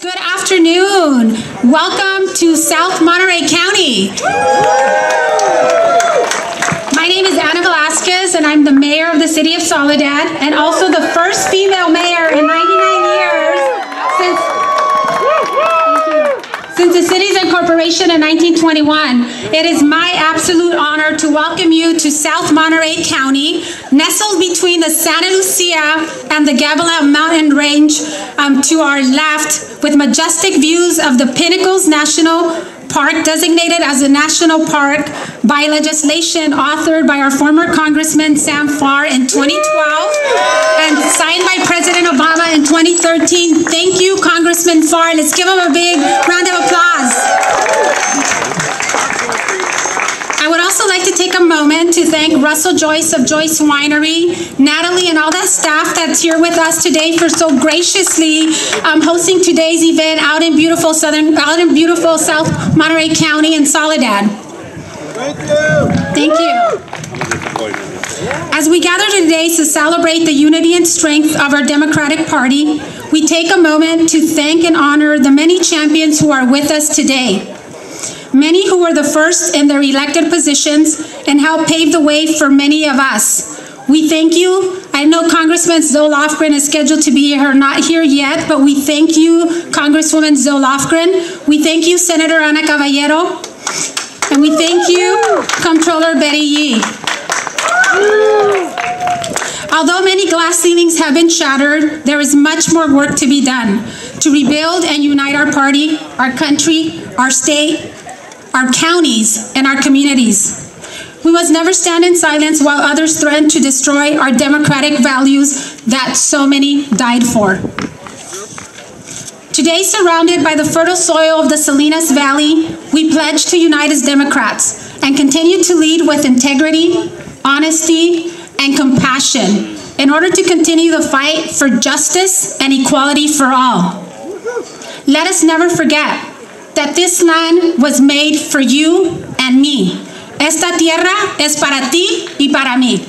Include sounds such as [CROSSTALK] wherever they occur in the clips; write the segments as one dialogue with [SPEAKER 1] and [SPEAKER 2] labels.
[SPEAKER 1] Good afternoon. Welcome to South Monterey County. My name is Anna Velasquez, and I'm the mayor of the city of Soledad, and also the first female mayor in 99 years since, since the city's incorporation in 1921. It is my absolute honor to welcome you to South Monterey County, nestled between the Santa Lucia and the Gavilan Mountain Range um, to our left, with majestic views of the Pinnacles National Park designated as a national park by legislation authored by our former Congressman Sam Farr in 2012 and signed by President Obama in 2013. Thank you, Congressman Farr. Let's give him a big round of applause. Also like to take a moment to thank Russell Joyce of Joyce Winery, Natalie, and all that staff that's here with us today for so graciously um, hosting today's event out in beautiful southern, out in beautiful South Monterey County in Soledad. Thank you. Thank you. As we gather today to celebrate the unity and strength of our Democratic Party, we take a moment to thank and honor the many champions who are with us today many who were the first in their elected positions and helped pave the way for many of us. We thank you. I know Congressman Zoe Lofgren is scheduled to be here, not here yet, but we thank you, Congresswoman Zoe Lofgren. We thank you, Senator Ana Caballero. And we thank you, Comptroller Betty Yee. Although many glass ceilings have been shattered, there is much more work to be done to rebuild and unite our party, our country, our state, our counties, and our communities. We must never stand in silence while others threaten to destroy our democratic values that so many died for. Today, surrounded by the fertile soil of the Salinas Valley, we pledge to unite as Democrats and continue to lead with integrity, honesty, and compassion in order to continue the fight for justice and equality for all. Let us never forget that this land was made for you and me. Esta tierra es para ti y para mí.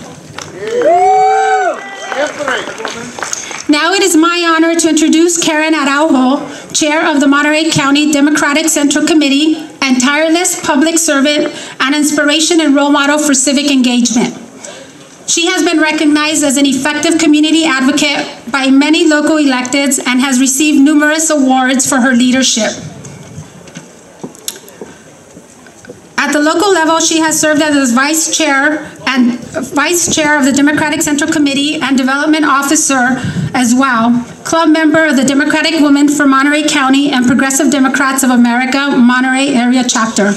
[SPEAKER 1] Now it is my honor to introduce Karen Araujo, Chair of the Monterey County Democratic Central Committee and tireless public servant and inspiration and role model for civic engagement. She has been recognized as an effective community advocate by many local electeds and has received numerous awards for her leadership. At the local level, she has served as vice chair and vice chair of the Democratic Central Committee and development officer as well, club member of the Democratic Women for Monterey County and Progressive Democrats of America Monterey Area Chapter.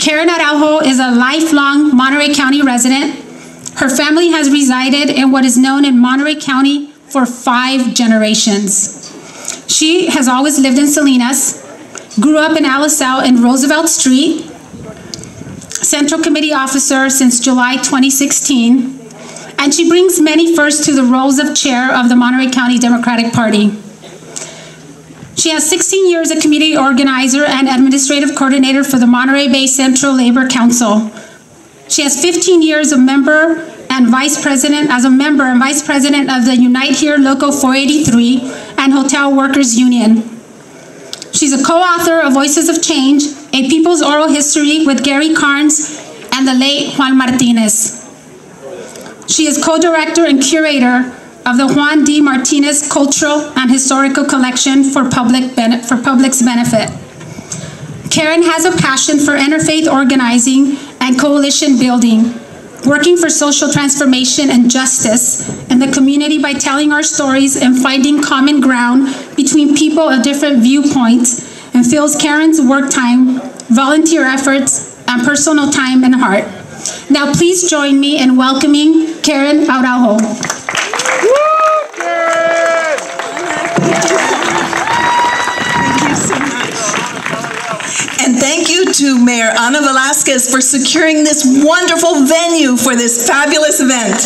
[SPEAKER 1] Karen Araujo is a lifelong Monterey County resident. Her family has resided in what is known in Monterey County for five generations. She has always lived in Salinas, grew up in Alisal and Roosevelt Street, Central Committee officer since July 2016, and she brings many firsts to the roles of chair of the Monterey County Democratic Party. She has 16 years as a community organizer and administrative coordinator for the Monterey Bay Central Labor Council. She has 15 years of member and vice president as a member and vice president of the Unite Here Local 483 and Hotel Workers Union. She's a co-author of Voices of Change, A People's Oral History with Gary Carnes and the late Juan Martinez. She is co-director and curator of the Juan D. Martinez Cultural and Historical Collection for, public for public's benefit. Karen has a passion for interfaith organizing and coalition building, working for social transformation and justice in the community by telling our stories and finding common ground between people of different viewpoints and fills Karen's work time, volunteer efforts, and personal time and heart. Now please join me in welcoming Karen Araujo.
[SPEAKER 2] And thank you to Mayor Ana Velasquez for securing this wonderful venue for this fabulous event.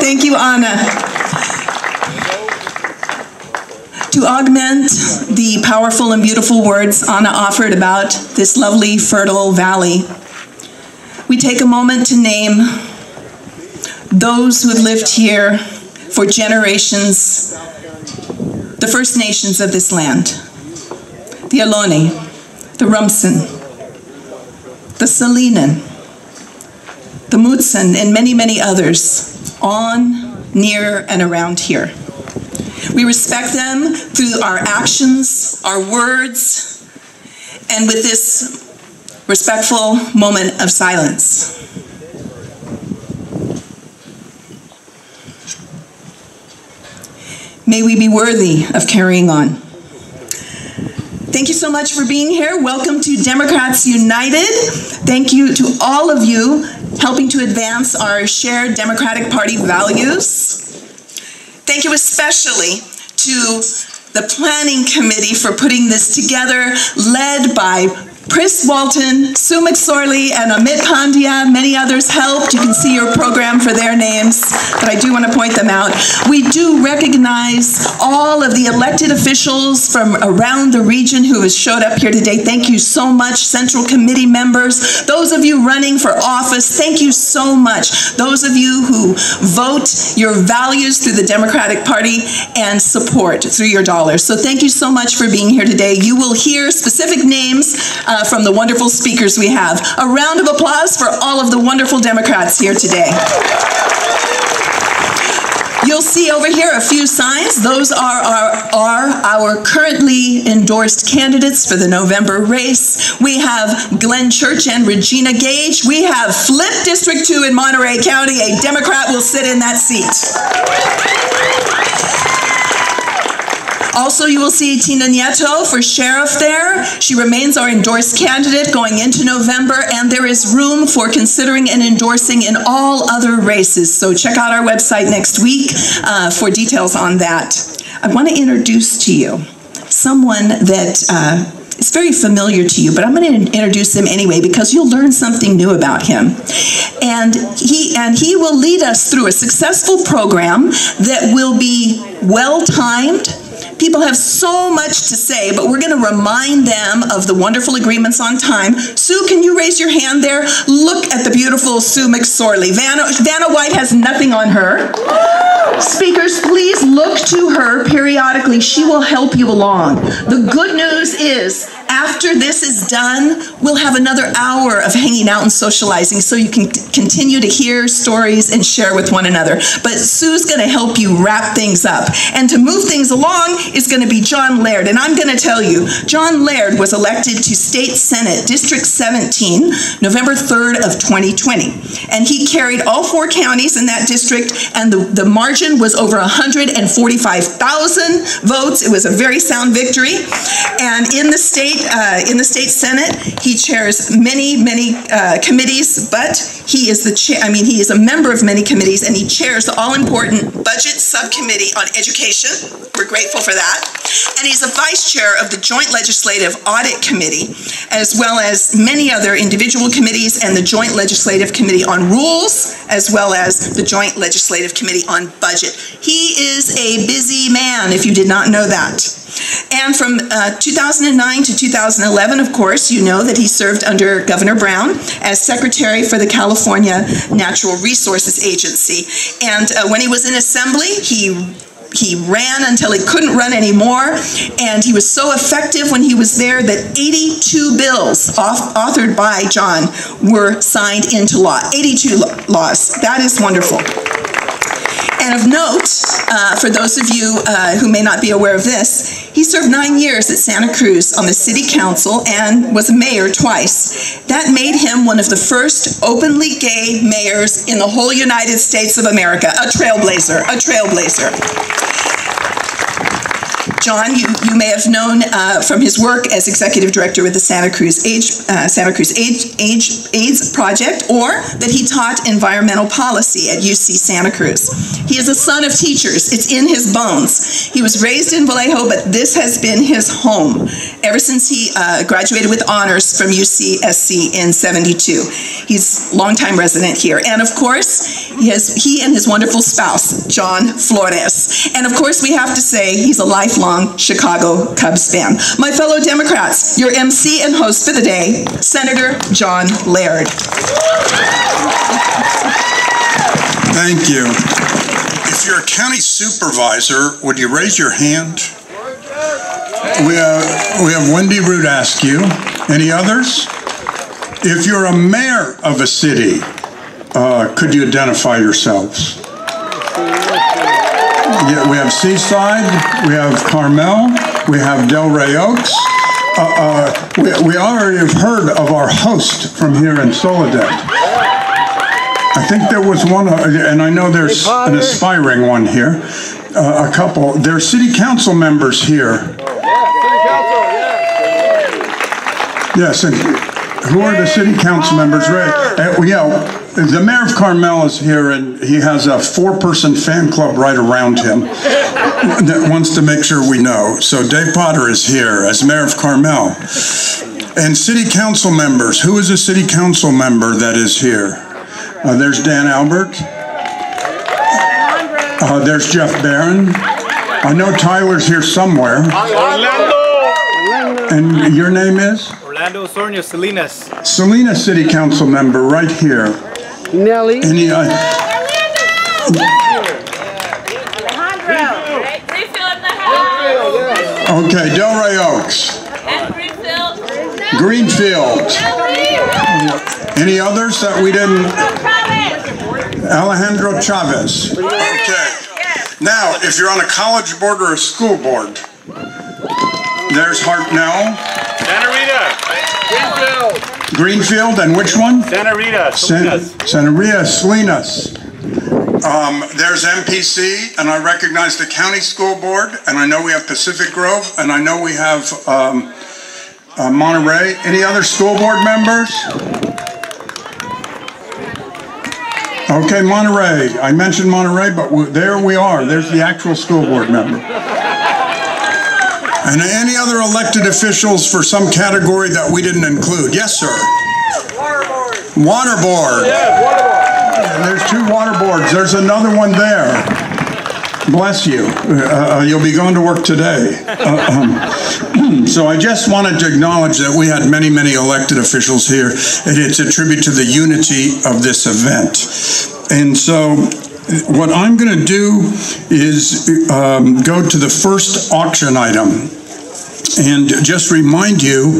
[SPEAKER 2] Thank you, Ana. To augment the powerful and beautiful words Anna offered about this lovely, fertile valley, we take a moment to name those who have lived here for generations the First Nations of this land, the Ohlone, the Rumsen, the Salinan, the Mutsun, and many, many others on, near, and around here. We respect them through our actions, our words, and with this respectful moment of silence. May we be worthy of carrying on. Thank you so much for being here. Welcome to Democrats United. Thank you to all of you helping to advance our shared Democratic Party values. Thank you especially to the Planning Committee for putting this together, led by Chris Walton, Sue McSorley, and Amit Pandya, many others helped. You can see your program for their names, but I do want to point them out. We do recognize all of the elected officials from around the region who has showed up here today. Thank you so much, Central Committee members. Those of you running for office, thank you so much. Those of you who vote your values through the Democratic Party and support through your dollars. So thank you so much for being here today. You will hear specific names uh, from the wonderful speakers we have. A round of applause for all of the wonderful Democrats here today. You'll see over here a few signs. Those are our, are our currently endorsed candidates for the November race. We have Glenn Church and Regina Gage. We have Flip District 2 in Monterey County. A Democrat will sit in that seat. Also, you will see Tina Nieto for sheriff there. She remains our endorsed candidate going into November, and there is room for considering and endorsing in all other races. So check out our website next week uh, for details on that. I want to introduce to you someone that uh, is very familiar to you, but I'm going to introduce him anyway because you'll learn something new about him. And he and he will lead us through a successful program that will be well timed People have so much to say, but we're going to remind them of the wonderful agreements on time. Sue, can you raise your hand there? Look at the beautiful Sue McSorley. Vanna, Vanna White has nothing on her. Speakers, please look to her periodically. She will help you along. The good news is after this is done, we'll have another hour of hanging out and socializing so you can continue to hear stories and share with one another. But Sue's going to help you wrap things up. And to move things along is going to be John Laird. And I'm going to tell you, John Laird was elected to State Senate District 17 November 3rd of 2020. And he carried all four counties in that district and the, the margin was over 145,000 votes. It was a very sound victory. And in the state uh, in the state senate. He chairs many, many uh, committees, but he is the chair. I mean, he is a member of many committees, and he chairs the all-important budget subcommittee on education. We're grateful for that. And he's a vice chair of the Joint Legislative Audit Committee, as well as many other individual committees and the Joint Legislative Committee on Rules, as well as the Joint Legislative Committee on Budget. He is a busy man, if you did not know that. And from uh, 2009 to 2011, of course, you know that he served under Governor Brown as Secretary for the California Natural Resources Agency. And uh, when he was in Assembly, he he ran until he couldn't run anymore, and he was so effective when he was there that 82 bills authored by John were signed into law. 82 laws. That is wonderful. And of note, uh, for those of you uh, who may not be aware of this, he served nine years at Santa Cruz on the city council and was a mayor twice. That made him one of the first openly gay mayors in the whole United States of America, a trailblazer, a trailblazer. John, you, you may have known uh, from his work as executive director with the Santa Cruz AIDS, uh, Santa Cruz AIDS, Project, or that he taught environmental policy at UC Santa Cruz. He is a son of teachers. It's in his bones. He was raised in Vallejo, but this has been his home ever since he uh, graduated with honors from UCSC in 72. He's a longtime resident here. And of course, he, has, he and his wonderful spouse, John Flores. And of course, we have to say he's a lifelong Chicago Cubs fan. My fellow Democrats, your MC and host for the day, Senator John Laird.
[SPEAKER 3] Thank you. If you're a county supervisor, would you raise your hand? We have, we have Wendy Root Askew. Any others? If you're a mayor of a city, uh, could you identify yourselves? Yeah, we have Seaside, we have Carmel, we have Del Rey Oaks. Uh, uh, we, we already have heard of our host from here in Soledad. I think there was one, uh, and I know there's an aspiring one here, uh, a couple. There are city council members here. Yes, and who are the city council members? Right. Uh, yeah, the mayor of Carmel is here, and he has a four-person fan club right around him that wants to make sure we know. So Dave Potter is here as mayor of Carmel. And city council members, who is a city council member that is here? Uh, there's Dan Albert. Uh, there's Jeff Barron. I know Tyler's here somewhere.
[SPEAKER 4] Orlando.
[SPEAKER 3] And your name is?
[SPEAKER 4] Orlando Osornio Salinas.
[SPEAKER 3] Salinas City Council member right here.
[SPEAKER 5] Nelly.
[SPEAKER 3] Any, uh,
[SPEAKER 6] Alejandro. Refill in the house.
[SPEAKER 3] okay, Del Rey Oaks,
[SPEAKER 6] And refill.
[SPEAKER 3] Greenfield. Any others that we didn't? Alejandro Chavez. Okay. Now, if you're on a college board or a school board, there's Hartnell,
[SPEAKER 4] Santa Rita.
[SPEAKER 3] Greenfield, and which one?
[SPEAKER 4] Santa Rita.
[SPEAKER 3] San-. Santa Rita, Salinas. Um, there's MPC, and I recognize the county school board, and I know we have Pacific Grove, and I know we have um, uh, Monterey. Any other school board members? Okay, Monterey. I mentioned Monterey, but there we are. There's the actual school board member. And any other elected officials for some category that we didn't include? Yes, sir. Water board. Water board. Yes, water board. There's two water boards. There's another one there. Bless you. Uh, uh, you'll be going to work today. Uh, um, [CLEARS THROAT] so I just wanted to acknowledge that we had many, many elected officials here, and it's a tribute to the unity of this event. And so what I'm going to do is um, go to the first auction item. And just remind you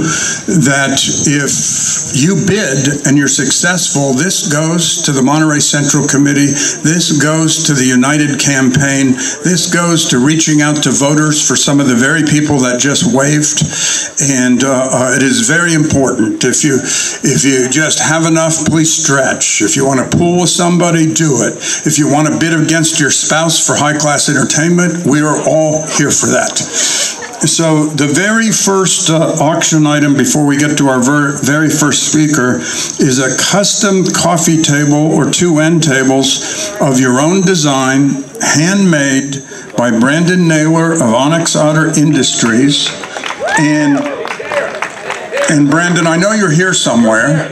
[SPEAKER 3] that if you bid and you're successful, this goes to the Monterey Central Committee, this goes to the United Campaign, this goes to reaching out to voters for some of the very people that just waved. And uh, it is very important. If you if you just have enough, please stretch. If you want to pool with somebody, do it. If you want to bid against your spouse for high class entertainment, we are all here for that. So the very first uh, auction item before we get to our ver- very first speaker is a custom coffee table or two end tables of your own design, handmade by Brandon Naylor of Onyx Otter Industries. And and Brandon, I know you're here somewhere.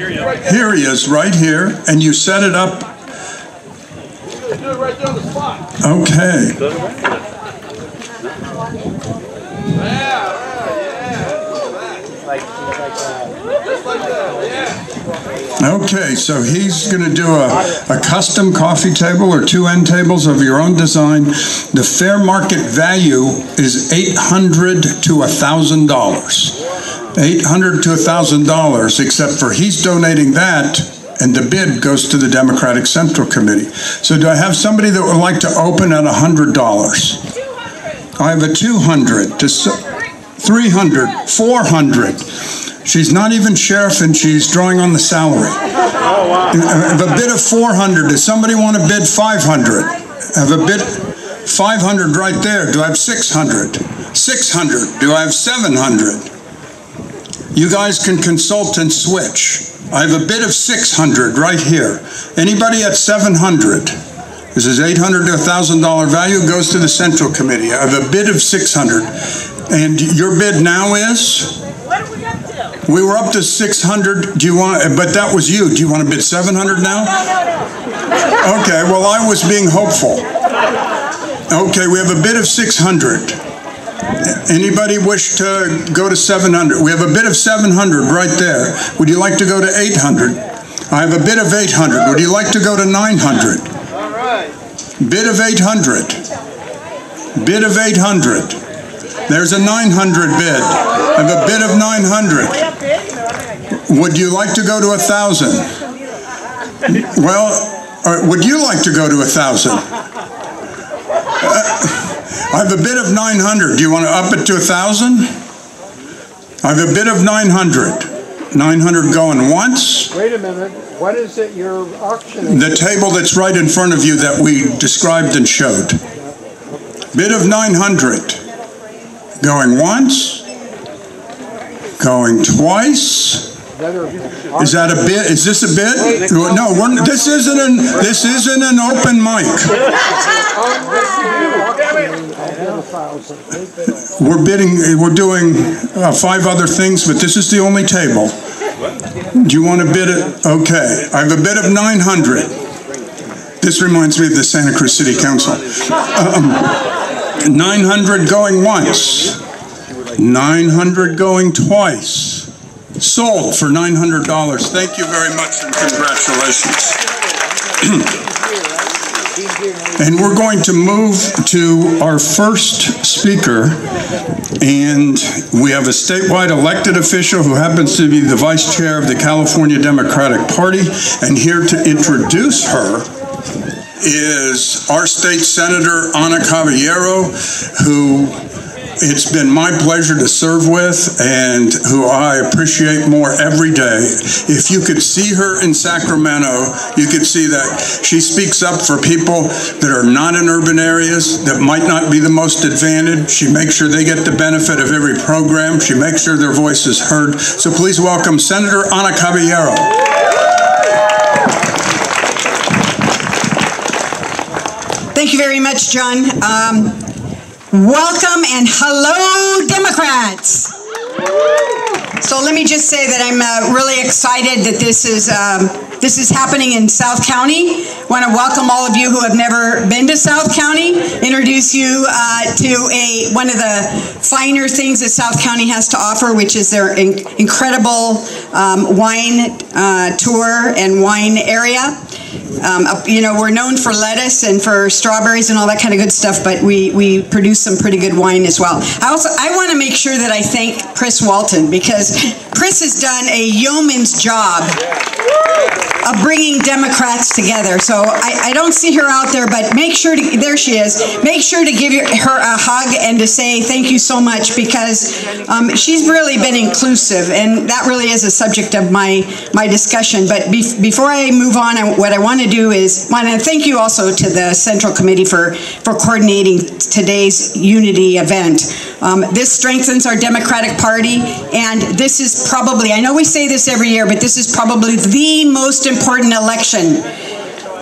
[SPEAKER 3] Here he is, right here, and you set it up. Okay. Okay, so he's going to do a, a custom coffee table or two end tables of your own design. The fair market value is eight hundred to a thousand dollars. Eight hundred to a thousand dollars, except for he's donating that, and the bid goes to the Democratic Central Committee. So do I have somebody that would like to open at a hundred dollars? I have a two hundred to three hundred, four hundred. She's not even sheriff and she's drawing on the salary. I have a bid of 400. Does somebody want to bid 500? I have a bid 500 right there. Do I have 600? 600. Do I have 700? You guys can consult and switch. I have a bid of 600 right here. Anybody at 700? This is 800 to $1,000 value goes to the Central Committee. I have a bid of 600. And your bid now is?
[SPEAKER 6] What are we up to?
[SPEAKER 3] We were up to 600. Do you want, but that was you. Do you want to bid 700 now? No, no, no. Okay, well, I was being hopeful. Okay, we have a bid of 600. Anybody wish to go to 700? We have a bid of 700 right there. Would you like to go to 800? I have a bid of 800. Would you like to go to 900? Bid of 800. Bid of 800. There's a 900 bid. I have a bid of 900. Would you like to go to a thousand? Well, or would you like to go to a thousand? Uh, I have a bid of 900. Do you want to up it to a thousand? I have a bid of 900. 900 going once.
[SPEAKER 5] Wait a minute, what is it you're auctioning?
[SPEAKER 3] The table that's right in front of you that we described and showed. Bid of 900. Going once. Going twice. Is that a bid? Is this a bid? No, this isn't an, this isn't an open mic. We're bidding, we're doing uh, five other things, but this is the only table. Do you want to bid it? Okay, I have a bid of 900. This reminds me of the Santa Cruz City Council. Um, 900 going once, 900 going twice. Sold for $900. Thank you very much and congratulations. [CLEARS THROAT] And we're going to move to our first speaker. And we have a statewide elected official who happens to be the vice chair of the California Democratic Party. And here to introduce her is our state senator, Ana Caballero, who it's been my pleasure to serve with and who I appreciate more every day. If you could see her in Sacramento, you could see that she speaks up for people that are not in urban areas, that might not be the most advantaged. She makes sure they get the benefit of every program. She makes sure their voice is heard. So please welcome Senator Ana Caballero.
[SPEAKER 7] Thank you very much, John. Um, welcome and hello, Democrats. So let me just say that I'm uh, really excited that this is um, this is happening in South County. Want to welcome all of you who have never been to South County. Introduce you uh, to a one of the finer things that South County has to offer, which is their in- incredible um, wine uh, tour and wine area. Um, you know, we're known for lettuce and for strawberries and all that kind of good stuff, but we, we produce some pretty good wine as well. I also I want to make sure that I thank Chris Walton because Chris has done a yeoman's job of bringing Democrats together. So I, I don't see her out there, but make sure to there she is. Make sure to give her a hug and to say thank you so much because um, she's really been inclusive, and that really is a subject of my my discussion. But be, before I move on, I, what I want to do is want to thank you also to the Central Committee for for coordinating today's unity event. Um, this strengthens our Democratic Party, and this is probably I know we say this every year, but this is probably the most important election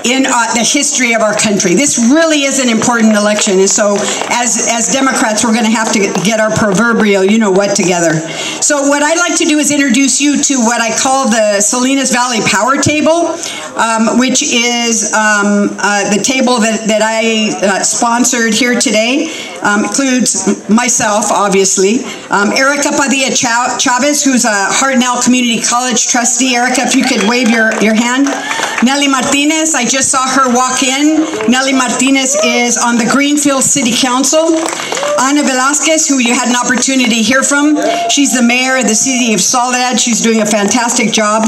[SPEAKER 7] in uh, the history of our country. This really is an important election, and so as as Democrats, we're going to have to get our proverbial, you know what, together. So what I'd like to do is introduce you to what I call the Salinas Valley Power Table, um, which is um, uh, the table that that I uh, sponsored here today. Um, includes myself, obviously, um, Erica Padilla Chavez, who's a Hartnell Community College trustee. Erica, if you could wave your your hand. Nelly Martinez, I just saw her walk in. Nelly Martinez is on the Greenfield City Council. Ana Velasquez, who you had an opportunity to hear from, she's the mayor of the city of Soledad. She's doing a fantastic job.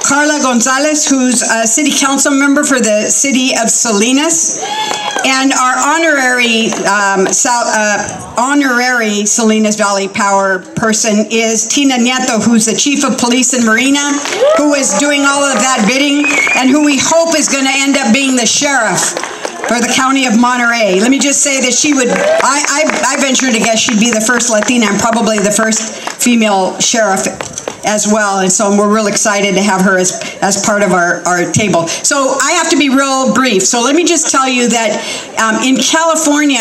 [SPEAKER 7] Carla Gonzalez, who's a city council member for the city of Salinas. And our honorary um, uh, honorary Salinas Valley Power person is Tina Nieto, who's the chief of police in Marina, who is doing all of that bidding and who we hope is going to end up being the sheriff for the county of Monterey. Let me just say that she would, I, I, I venture to guess she'd be the first Latina and probably the first female sheriff as well. And so we're real excited to have her as, as part of our, our table. So I have to be real brief. So let me just tell you that um, in California,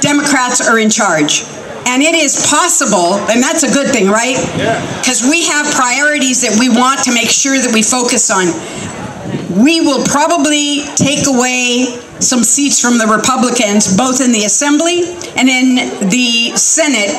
[SPEAKER 7] Democrats are in charge. And it is possible, and that's a good thing, right? Because we have priorities that we want to make sure that we focus on. We will probably take away some seats from the Republicans, both in the Assembly and in the Senate.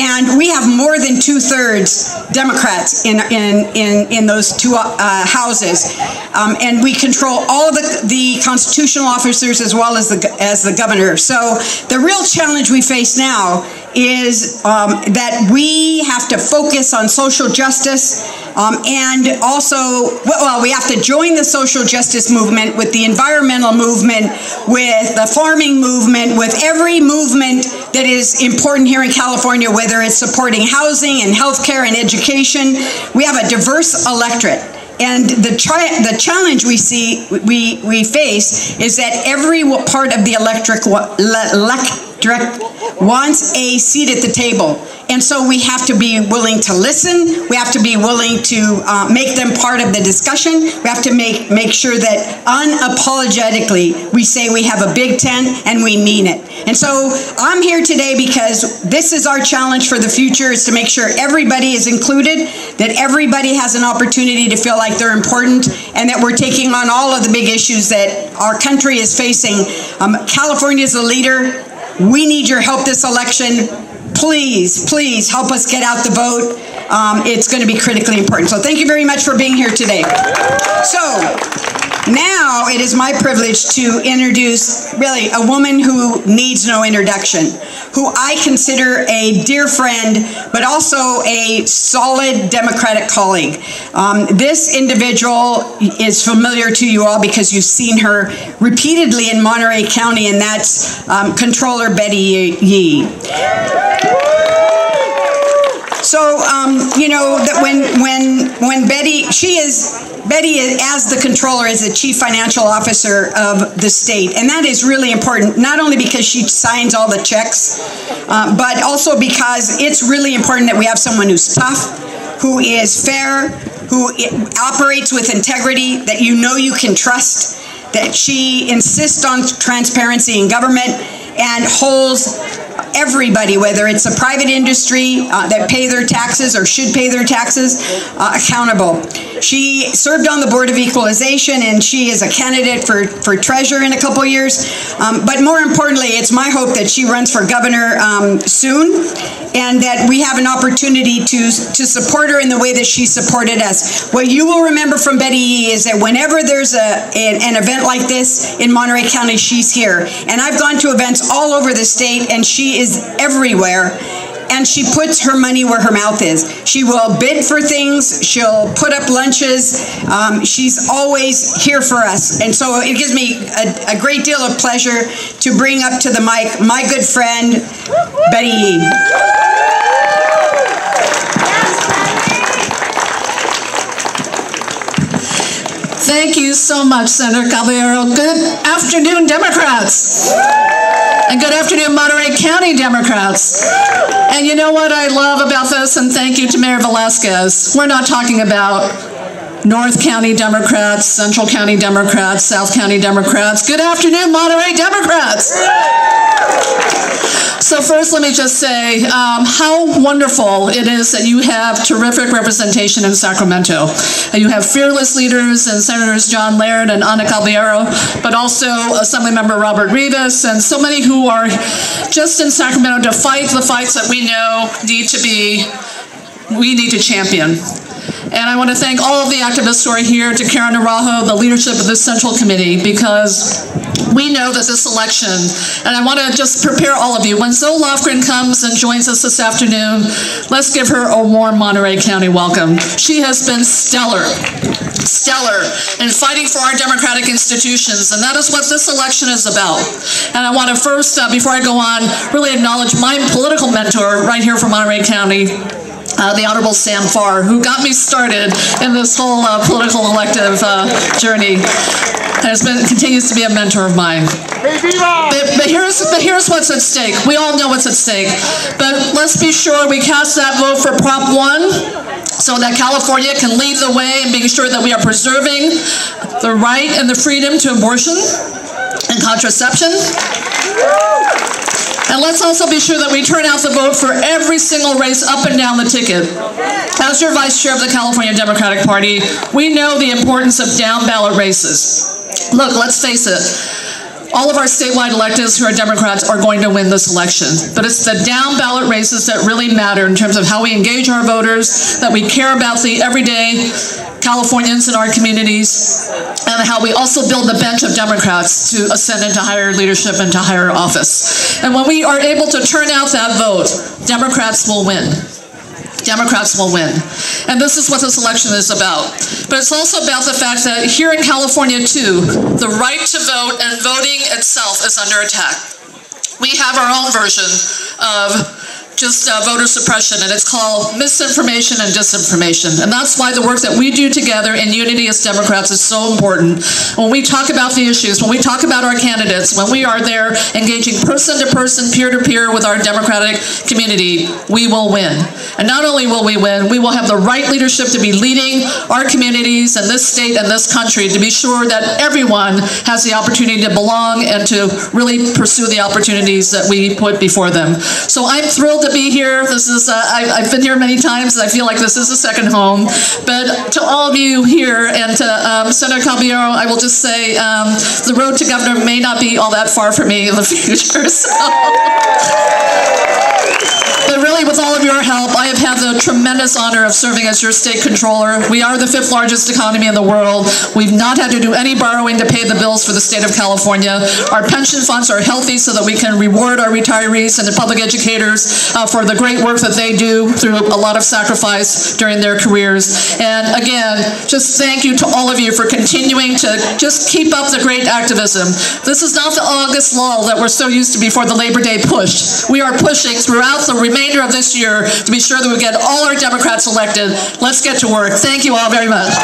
[SPEAKER 7] And we have more than two thirds Democrats in, in, in, in those two uh, houses. Um, and we control all the, the constitutional officers as well as the, as the governor. So the real challenge we face now is um, that we have to focus on social justice um, and also, well, we have to join the social justice movement with the environmental movement, with the farming movement, with every movement that is important here in California, whether it's supporting housing and healthcare and education. We have a diverse electorate. And the the challenge we see we we face is that every part of the electric electric wants a seat at the table. And so we have to be willing to listen. We have to be willing to uh, make them part of the discussion. We have to make, make sure that unapologetically we say we have a big tent and we mean it. And so I'm here today because this is our challenge for the future is to make sure everybody is included, that everybody has an opportunity to feel like they're important, and that we're taking on all of the big issues that our country is facing. Um, California is a leader. We need your help this election please, please help us get out the vote. Um, it's going to be critically important. So thank you very much for being here today. So now it is my privilege to introduce really a woman who needs no introduction, who I consider a dear friend, but also a solid Democratic colleague. Um, this individual is familiar to you all because you've seen her repeatedly in Monterey County, and that's um, Controller Betty Yee. So um, you know that when when when Betty she is Betty as the controller is the chief financial officer of the state, and that is really important. Not only because she signs all the checks, uh, but also because it's really important that we have someone who's tough, who is fair, who operates with integrity, that you know you can trust, that she insists on transparency in government and holds everybody, whether it's a private industry uh, that pay their taxes or should pay their taxes, uh, accountable. She served on the Board of Equalization and she is a candidate for, for treasurer in a couple years. Um, but more importantly, it's my hope that she runs for governor um, soon and that we have an opportunity to, to support her in the way that she supported us. What you will remember from Betty Yee is that whenever there's a, an, an event like this in Monterey County, she's here. And I've gone to events all over the state and she is everywhere and she puts her money where her mouth is. She will bid for things. She'll put up lunches. Um, she's always here for us. And so it gives me a, a, great deal of pleasure to bring up to the mic my good friend, Betty Yee.
[SPEAKER 8] Thank you so much, Senator Caballero. Good afternoon, Democrats. And good afternoon, Monterey County Democrats. And you know what I love about this, and thank you to Mayor Velasquez. We're not talking about North County Democrats, Central County Democrats, South County Democrats. Good afternoon, Monterey Democrats. So first, let me just say um, how wonderful it is that you have terrific representation in Sacramento. And you have fearless leaders and Senators John Laird and Ana Caballero, but also Assemblymember Robert Rivas and so many who are just in Sacramento to fight the fights that we know need to be, we need to champion. And I want to thank all of the activists who are here, to Karen Araujo, the leadership of the Central Committee, because we know that this election, and I want to just prepare all of you, when Zoe Lofgren comes and joins us this afternoon, let's give her a warm Monterey County welcome. She has been stellar, stellar in fighting for our democratic institutions, and that is what this election is about. And I want to first, uh, before I go on, really acknowledge my political mentor right here from Monterey County, uh, the Honorable Sam Farr, who got me started in this whole uh, political elective uh, journey, has been continues to be a mentor of mine. But, but, here's but here's what's at stake. We all know what's at stake, but let's be sure we cast that vote for Prop One, so that California can lead the way in making sure that we are preserving the right and the freedom to abortion and contraception. And let's also be sure that we turn out the vote for every single race up and down the ticket. As your vice chair of the California Democratic Party, we know the importance of down ballot races. Look, let's face it, all of our statewide electeds who are Democrats are going to win this election. But it's the down ballot races that really matter in terms of how we engage our voters, that we care about the everyday Californians in our communities, and how we also build the bench of Democrats to ascend into higher leadership and to higher office. And when we are able to turn out that vote, Democrats will win. Democrats will win. And this is what this election is about. But it's also about the fact that here in California, too, the right to vote and voting itself is under attack. We have our own version of just uh, voter suppression, and it's called misinformation and disinformation. And that's why the work that we do together in unity as Democrats is so important. When we talk about the issues, when we talk about our candidates, when we are there engaging person to person, peer to peer with our Democratic community, we will win. And not only will we win, we will have the right leadership to be leading our communities and this state and this country to be sure that everyone has the opportunity to belong and to really pursue the opportunities that we put before them. So I'm thrilled to be here. This is, uh, I, have been here many times, and I feel like this is a second home. But to all of you here and to um, Senator Caballero, I will just say um, the road to governor may not be all that far for me in the [LAUGHS] future. So. But really, with all of your help, I have had the tremendous honor of serving as your state controller. We are the fifth largest economy in the world. We've not had to do any borrowing to pay the bills for the state of California. Our pension funds are healthy so that we can reward our retirees and the public educators uh, for the great work that they do through a lot of sacrifice during their careers. And again, just thank you to all of you for continuing to just keep up the great activism. This is not the August lull that we're so used to before the Labor Day push. We are pushing throughout the remainder of this year to be sure that we get all our Democrats elected. Let's get to work. Thank you all very much.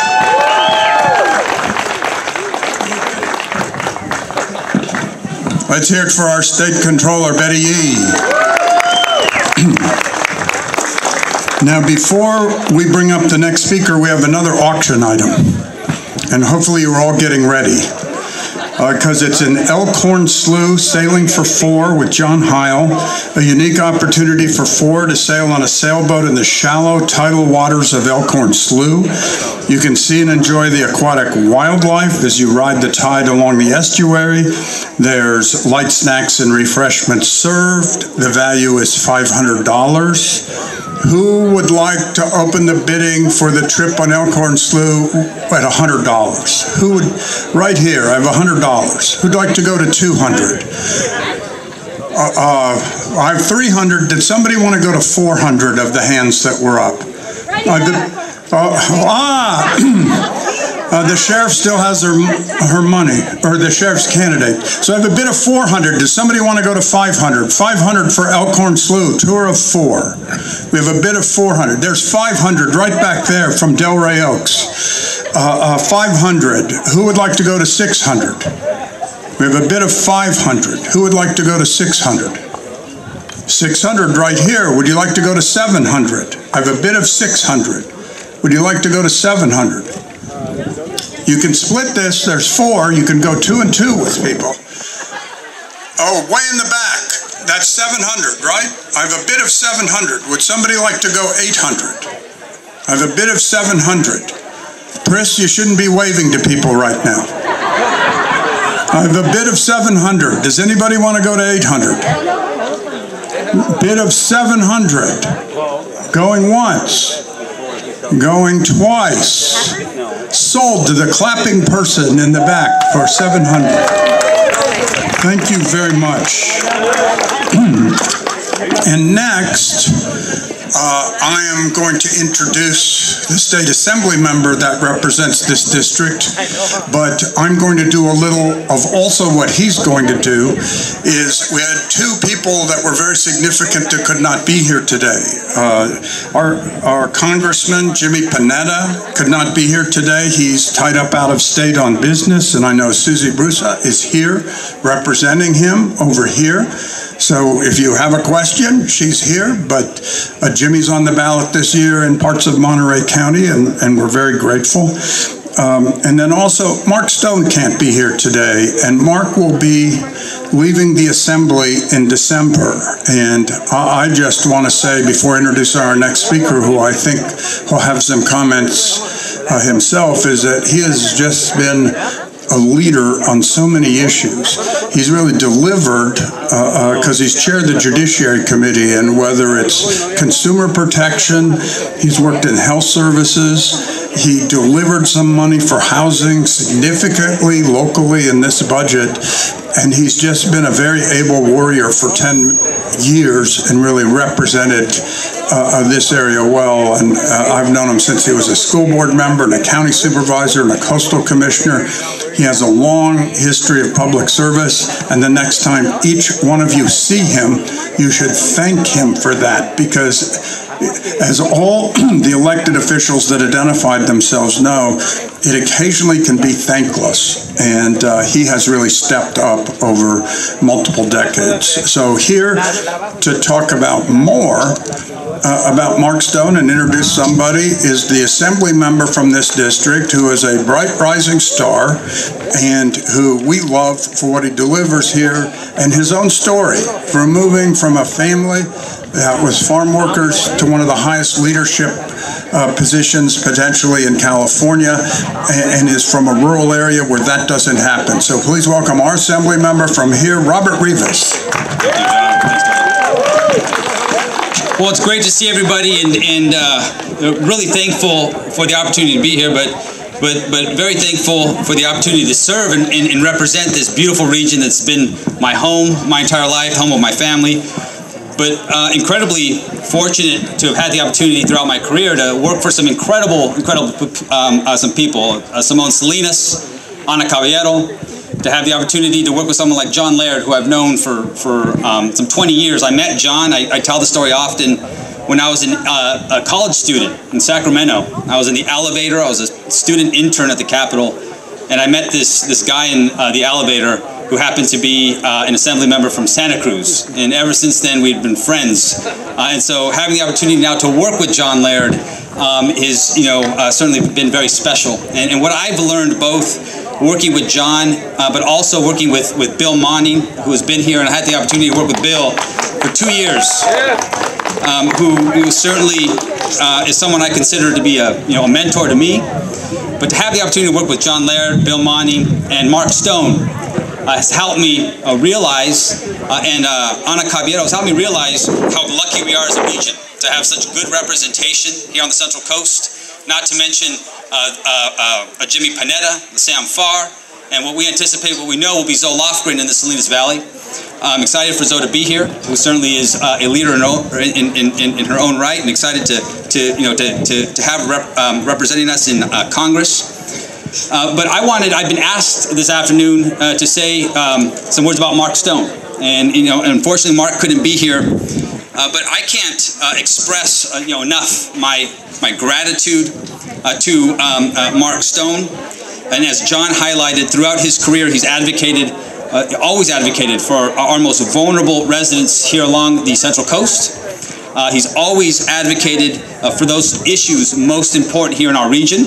[SPEAKER 3] Let's hear it for our state controller, Betty Yee. Now, before we bring up the next speaker, we have another auction item. And hopefully you're all getting ready because uh, it's an Elkhorn Slough sailing for four with John Heil, a unique opportunity for four to sail on a sailboat in the shallow tidal waters of Elkhorn Slough. You can see and enjoy the aquatic wildlife as you ride the tide along the estuary. There's light snacks and refreshments served. The value is $500. Who would like to open the bidding for the trip on Elkhorn Slough at $100? Who would, right here, I have $100. Who'd like to go to 200? Uh, uh, I have 300. Did somebody want to go to 400 of the hands that were up? Uh, ah! [CLEARS THROAT] Uh, the sheriff still has her her money, or the sheriff's candidate. So I have a bid of 400. Does somebody want to go to 500? 500 for Elkhorn Slough, tour of four. We have a bid of 400. There's 500 right back there from Del Rey Oaks. Uh, uh, 500. Who would like to go to 600? We have a bid of 500. Who would like to go to 600? 600 right here. Would you like to go to 700? I have a bid of 600. Would you like to go to 700? You can split this, there's four, you can go two and two with people. Oh, way in the back, that's 700, right? I have a bid of 700. Would somebody like to go 800? I have a bid of 700. Chris, you shouldn't be waving to people right now. I have a bid of 700. Does anybody want to go to 800? Bid of 700. Going once. Going twice. Sold to the clapping person in the back for 700. Thank you very much. [CLEARS THROAT] and next, uh, I am going to introduce the state assembly member that represents this district, but I'm going to do a little of also what he's going to do is we had two people that were very significant that could not be here today. Uh, our, our congressman, Jimmy Panetta, could not be here today. He's tied up out of state on business, and I know Susie Brusa is here representing him over here. So if you have a question, she's here, but uh, Jimmy's on the ballot this year in parts of Monterey County, and, and we're very grateful. Um, and then also, Mark Stone can't be here today, and Mark will be leaving the assembly in December. And I, I just want to say, before introducing our next speaker, who I think will have some comments uh, himself, is that he has just been a leader on so many issues. He's really delivered because uh, uh, he's chaired the Judiciary Committee, and whether it's consumer protection, he's worked in health services. He delivered some money for housing significantly locally in this budget, and he's just been a very able warrior for 10 years and really represented uh, uh, this area well. And uh, I've known him since he was a school board member and a county supervisor and a coastal commissioner. He has a long history of public service, and the next time each one of you see him, you should thank him for that because as all [CLEARS THROAT] the elected officials that identified themselves know, it occasionally can be thankless, and uh, he has really stepped up over multiple decades. So here to talk about more uh, about Mark Stone and introduce somebody is the assembly member from this district who is a bright rising star and who we love for what he delivers here and his own story from moving from a family that was farm workers to one of the highest leadership uh, positions potentially in California and, and, is from a rural area where that doesn't happen. So please welcome our assembly member from here, Robert Rivas.
[SPEAKER 9] Well, it's great to see everybody and, and uh, really thankful for the opportunity to be here, but but but very thankful for the opportunity to serve and, and, and represent this beautiful region that's been my home my entire life, home of my family but uh, incredibly fortunate to have had the opportunity throughout my career to work for some incredible, incredible um, uh, some people. Uh, Simón Salinas, Anna Caballero, to have the opportunity to work with someone like John Laird, who I've known for, for um, some 20 years. I met John, I, I, tell the story often, when I was an, uh, a college student in Sacramento. I was in the elevator, I was a student intern at the Capitol, and I met this, this guy in uh, the elevator who happened to be uh, an assembly member from Santa Cruz. And ever since then, we've been friends. Uh, and so having the opportunity now to work with John Laird um, is, you know, uh, certainly been very special. And, and, what I've learned both working with John, uh, but also working with, with Bill Monning, who has been here, and I had the opportunity to work with Bill for two years, um, who, who certainly uh, is someone I consider to be a, you know, a mentor to me. But to have the opportunity to work with John Laird, Bill Monning, and Mark Stone, has helped me uh, realize, uh, and uh, Anna Caballero has helped me realize how lucky we are as a region to have such good representation here on the Central Coast. Not to mention uh, uh, Jimmy Panetta, Sam Farr, and what we anticipate, what we know will be Zoe Lofgren in the Salinas Valley. I'm excited for Zoe to be here, who certainly is uh, a leader in, in, in, in, her own right, and excited to, to you know to, to, to have rep, um, representing us in uh, Congress. Uh, but I wanted, I've been asked this afternoon uh, to say um, some words about Mark Stone. And, you know, unfortunately, Mark couldn't be here. Uh, but I can't uh, express, uh, you know, enough my, my gratitude to um, Mark Stone. And as John highlighted, throughout his career, he's advocated, always advocated for our most vulnerable residents here along the Central Coast. he's always advocated for those issues most important here in our region.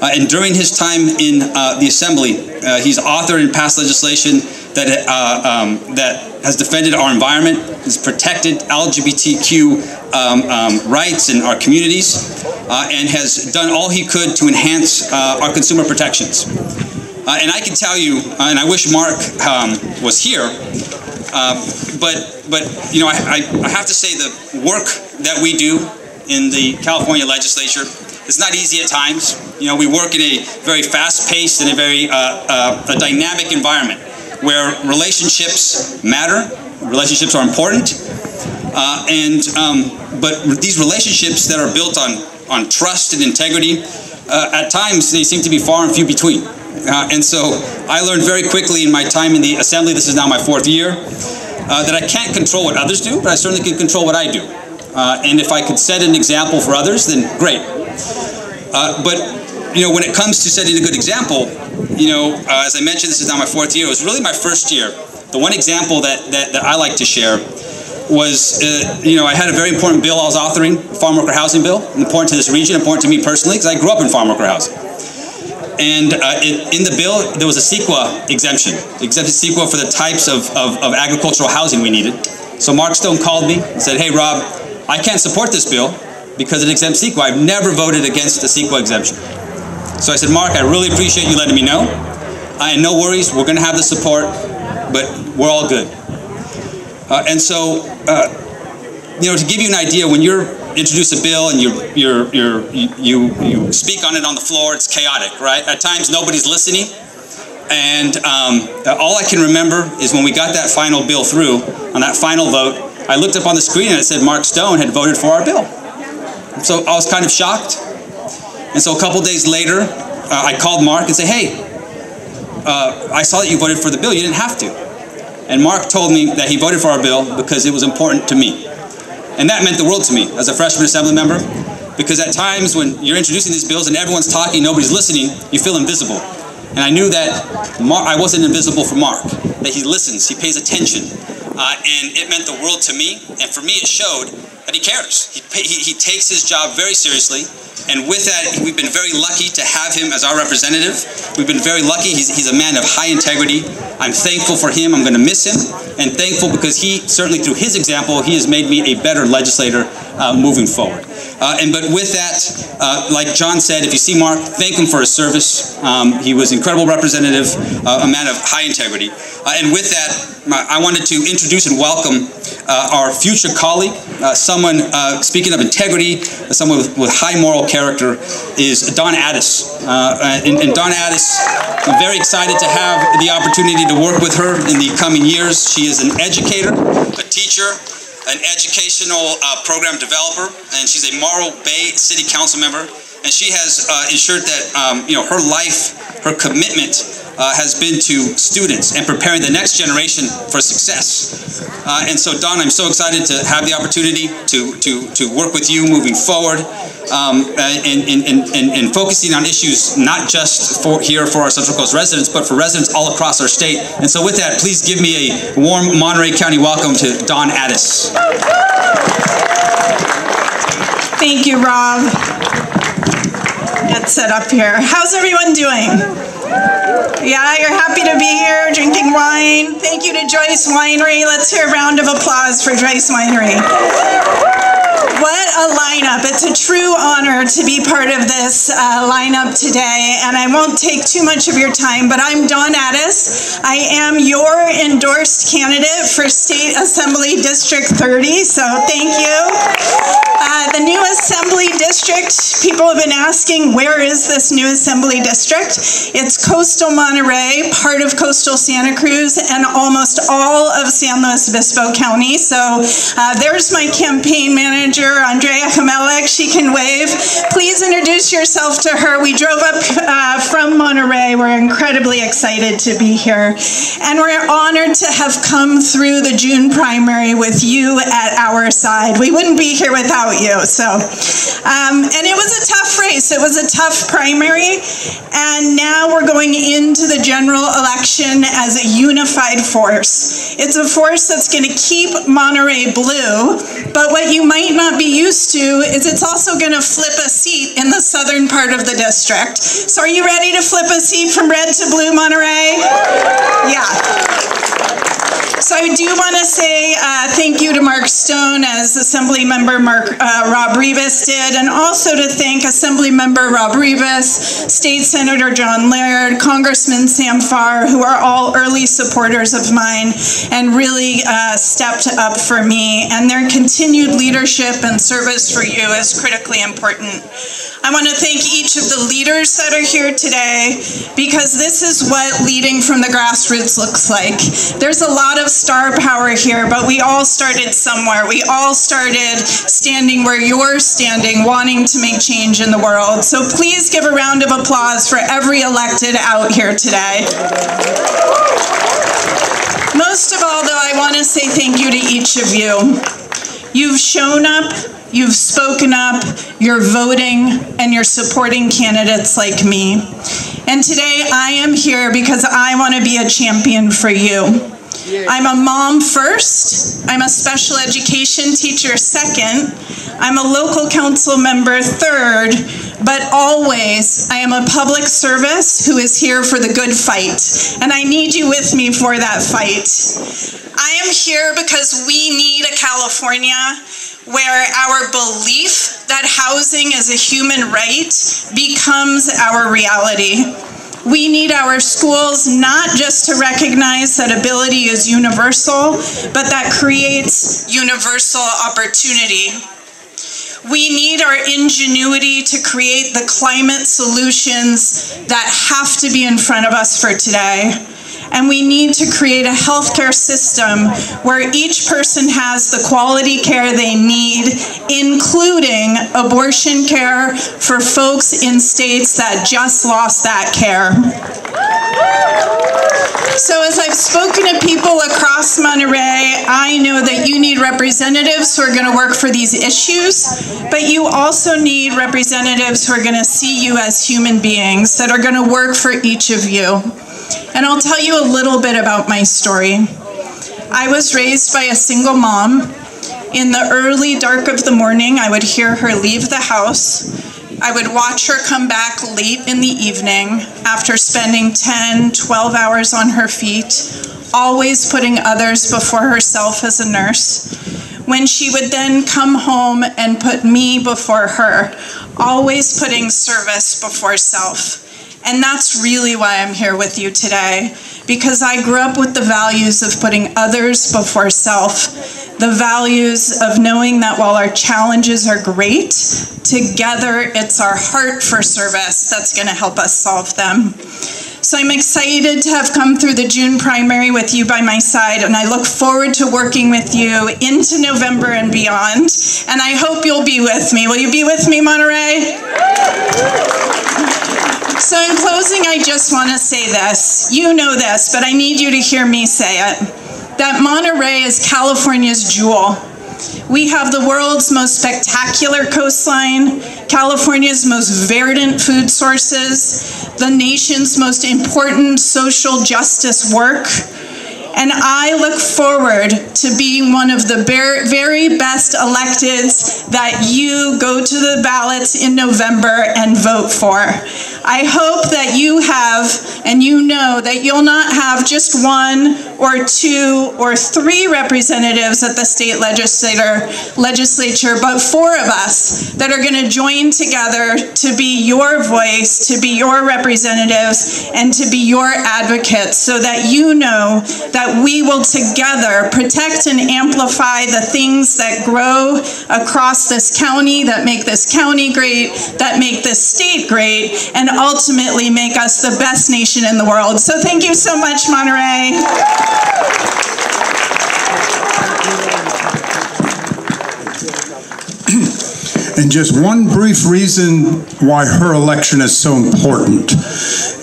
[SPEAKER 9] Uh, and during his time in uh, the assembly, uh, he's authored and passed legislation that uh, um, that has defended our environment, has protected LGBTQ um, um, rights in our communities, uh, and has done all he could to enhance uh, our consumer protections. and I can tell you, and I wish Mark um, was here, but but you know I, I have to say the work that we do in the California legislature it's not easy at times. You know, we work in a very fast-paced and a very uh, uh, a dynamic environment where relationships matter, relationships are important, uh, and um, but these relationships that are built on on trust and integrity, uh, at times they seem to be far and few between. Uh, and so I learned very quickly in my time in the assembly. This is now my fourth year. Uh, that I can't control what others do, but I certainly can control what I do. And if I could set an example for others, then great. Uh, but you know, when it comes to setting a good example, you know, uh, as I mentioned, this is now my fourth year. It was really my first year. The one example that that, that I like to share was, uh, you know, I had a very important bill I was authoring, farm worker housing bill, important to this region, important to me personally, because I grew up in farm worker housing. And uh, it, in the bill, there was a CEQA exemption, exempted CEQA for the types of, of, of agricultural housing we needed. So Mark Stone called me and said, hey, Rob, I can't support this bill because it exempts CEQA. I've never voted against a CEQA exemption. So I said, Mark, I really appreciate you letting me know. I and no worries, we're going to have the support, but we're all good. Uh, and so, uh, you know, to give you an idea, when you're introduce a bill and you you you you speak on it on the floor, it's chaotic, right? At times, nobody's listening. And um, all I can remember is when we got that final bill through, on that final vote, I looked up on the screen and it said Mark Stone had voted for our bill. So I was kind of shocked. And so a couple days later, uh, I called Mark and said, hey, uh, I saw that you voted for the bill. You didn't have to. And Mark told me that he voted for our bill because it was important to me. And that meant the world to me as a freshman assembly member because at times when you're introducing these bills and everyone's talking, nobody's listening, you feel invisible. And I knew that Mar I wasn't invisible for Mark, that he listens, he pays attention. Uh, and it meant the world to me, and for me it showed that he cares. He, he, he takes his job very seriously, and with that, we've been very lucky to have him as our representative. We've been very lucky. He's, he's a man of high integrity. I'm thankful for him. I'm going to miss him, and thankful because he, certainly through his example, he has made me a better legislator uh, moving forward. Uh, and but with that, uh, like John said, if you see Mark, thank him for his service. Um, he was incredible representative, uh, a man of high integrity. Uh, and with that, I wanted to introduce and welcome uh, our future colleague, uh, someone, speaking of integrity, someone with, with, high moral character, is Dawn Addis. And, and, Dawn Addis, I'm very excited to have the opportunity to work with her in the coming years. She is an educator, a teacher, an educational uh, program developer, and she's a Morro Bay City Council member. And she has uh, ensured that um, you know her life, her commitment uh, has been to students and preparing the next generation for success. Uh, and so, Dawn, I'm so excited to have the opportunity to to to work with you moving forward um, and, and, and, and focusing on issues not just for here for our Central Coast residents, but for residents all across our state. And so, with that, please give me a warm Monterey County welcome to Dawn Addis.
[SPEAKER 10] Thank you, Rob. Get set up here. How's everyone doing? Yeah, you're happy to be here drinking wine. Thank you to Joyce Winery. Let's hear a round of applause for Joyce Winery. What a lineup. It's a true honor to be part of this uh, lineup today, and I won't take too much of your time, but I'm Dawn Addis. I am your endorsed candidate for State Assembly District 30, so thank you. Uh, the new Assembly District, people have been asking, where is this new Assembly District? It's coastal Monterey, part of coastal Santa Cruz, and almost all of San Luis Obispo County. So uh, there's my campaign manager, Andrea Hamelek. She can wave. Please introduce yourself to her. We drove up uh, from Monterey. We're incredibly excited to be here. And we're honored to have come through the June primary with you at our side. We wouldn't be here without you. So, um, and it was a tough race. It was a tough primary. And now we're going into the general election as a unified force. It's a force that's going to keep Monterey blue, but what you might not be used to is it's also going to flip a seat in the southern part of the district. So are you ready to flip a seat from red to blue, Monterey? Yeah. So I do want to say uh, thank you to Mark Stone as Assembly Member Mark uh, Rob Rivas did, and also to thank Assembly Member Rob Rivas, State Senator John Laird, Congressman Sam Farr, who are all early supporters of mine and really uh, stepped up for me. And their continued leadership and service for you is critically important. I want to thank each of the leaders that are here today because this is what leading from the grassroots looks like. There's a lot of star power here, but we all started somewhere. We all started standing where you're standing, wanting to make change in the world. So please give a round of applause for every elected out here today. Most of all, though, I want to say thank you to each of you. You've shown up You've spoken up, you're voting, and you're supporting candidates like me. And today I am here because I want to be a champion for you. I'm a mom first, I'm a special education teacher second, I'm a local council member third, but always I am a public service who is here for the good fight. And I need you with me for that fight. I am here because we need a California where our belief that housing is a human right becomes our reality. We need our schools not just to recognize that ability is universal, but that creates universal opportunity. We need our ingenuity to create the climate solutions that have to be in front of us for today. And we need to create a healthcare system where each person has the quality care they need, including abortion care for folks in states that just lost that care. So as I've spoken to people across Monterey, I know that you need representatives who are going to work for these issues, but you also need representatives who are going to see you as human beings, that are going to work for each of you. And I'll tell you a little bit about my story. I was raised by a single mom. In the early dark of the morning, I would hear her leave the house. I would watch her come back late in the evening after spending 10, 12 hours on her feet, always putting others before herself as a nurse. When she would then come home and put me before her, always putting service before self. And that's really why I'm here with you today, because I grew up with the values of putting others before self, the values of knowing that while our challenges are great, together it's our heart for service that's going to help us solve them. So I'm excited to have come through the June primary with you by my side, and I look forward to working with you into November and beyond. And I hope you'll be with me. Will you be with me, Monterey? So in closing, I just want to say this. You know this, but I need you to hear me say it. That Monterey is California's jewel. We have the world's most spectacular coastline, California's most verdant food sources, the nation's most important social justice work, and I look forward to being one of the very best electeds that you go to the ballots in November and vote for. I hope that you have and you know that you'll not have just one or two or three representatives at the state legislature, legislature but four of us that are going to join together to be your voice, to be your representatives, and to be your advocates so that you know that we will together protect and amplify the things that grow across this county, that make this county great, that make this state great, and ultimately make us the best nation in the world. So thank you so much, Monterey.
[SPEAKER 3] And just one brief reason why her election is so important,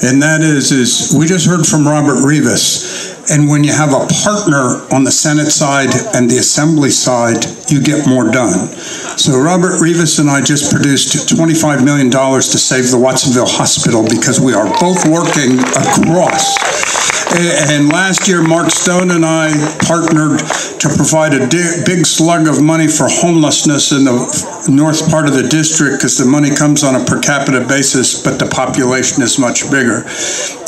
[SPEAKER 3] and that is, is we just heard from Robert Rivas and when you have a partner on the Senate side and the Assembly side, you get more done. So Robert Rivas and I just produced $25 million to save the Watsonville Hospital because we are both working across and last year, Mark Stone and I partnered to provide a big slug of money for homelessness in the north part of the district because the money comes on a per capita basis, but the population is much bigger.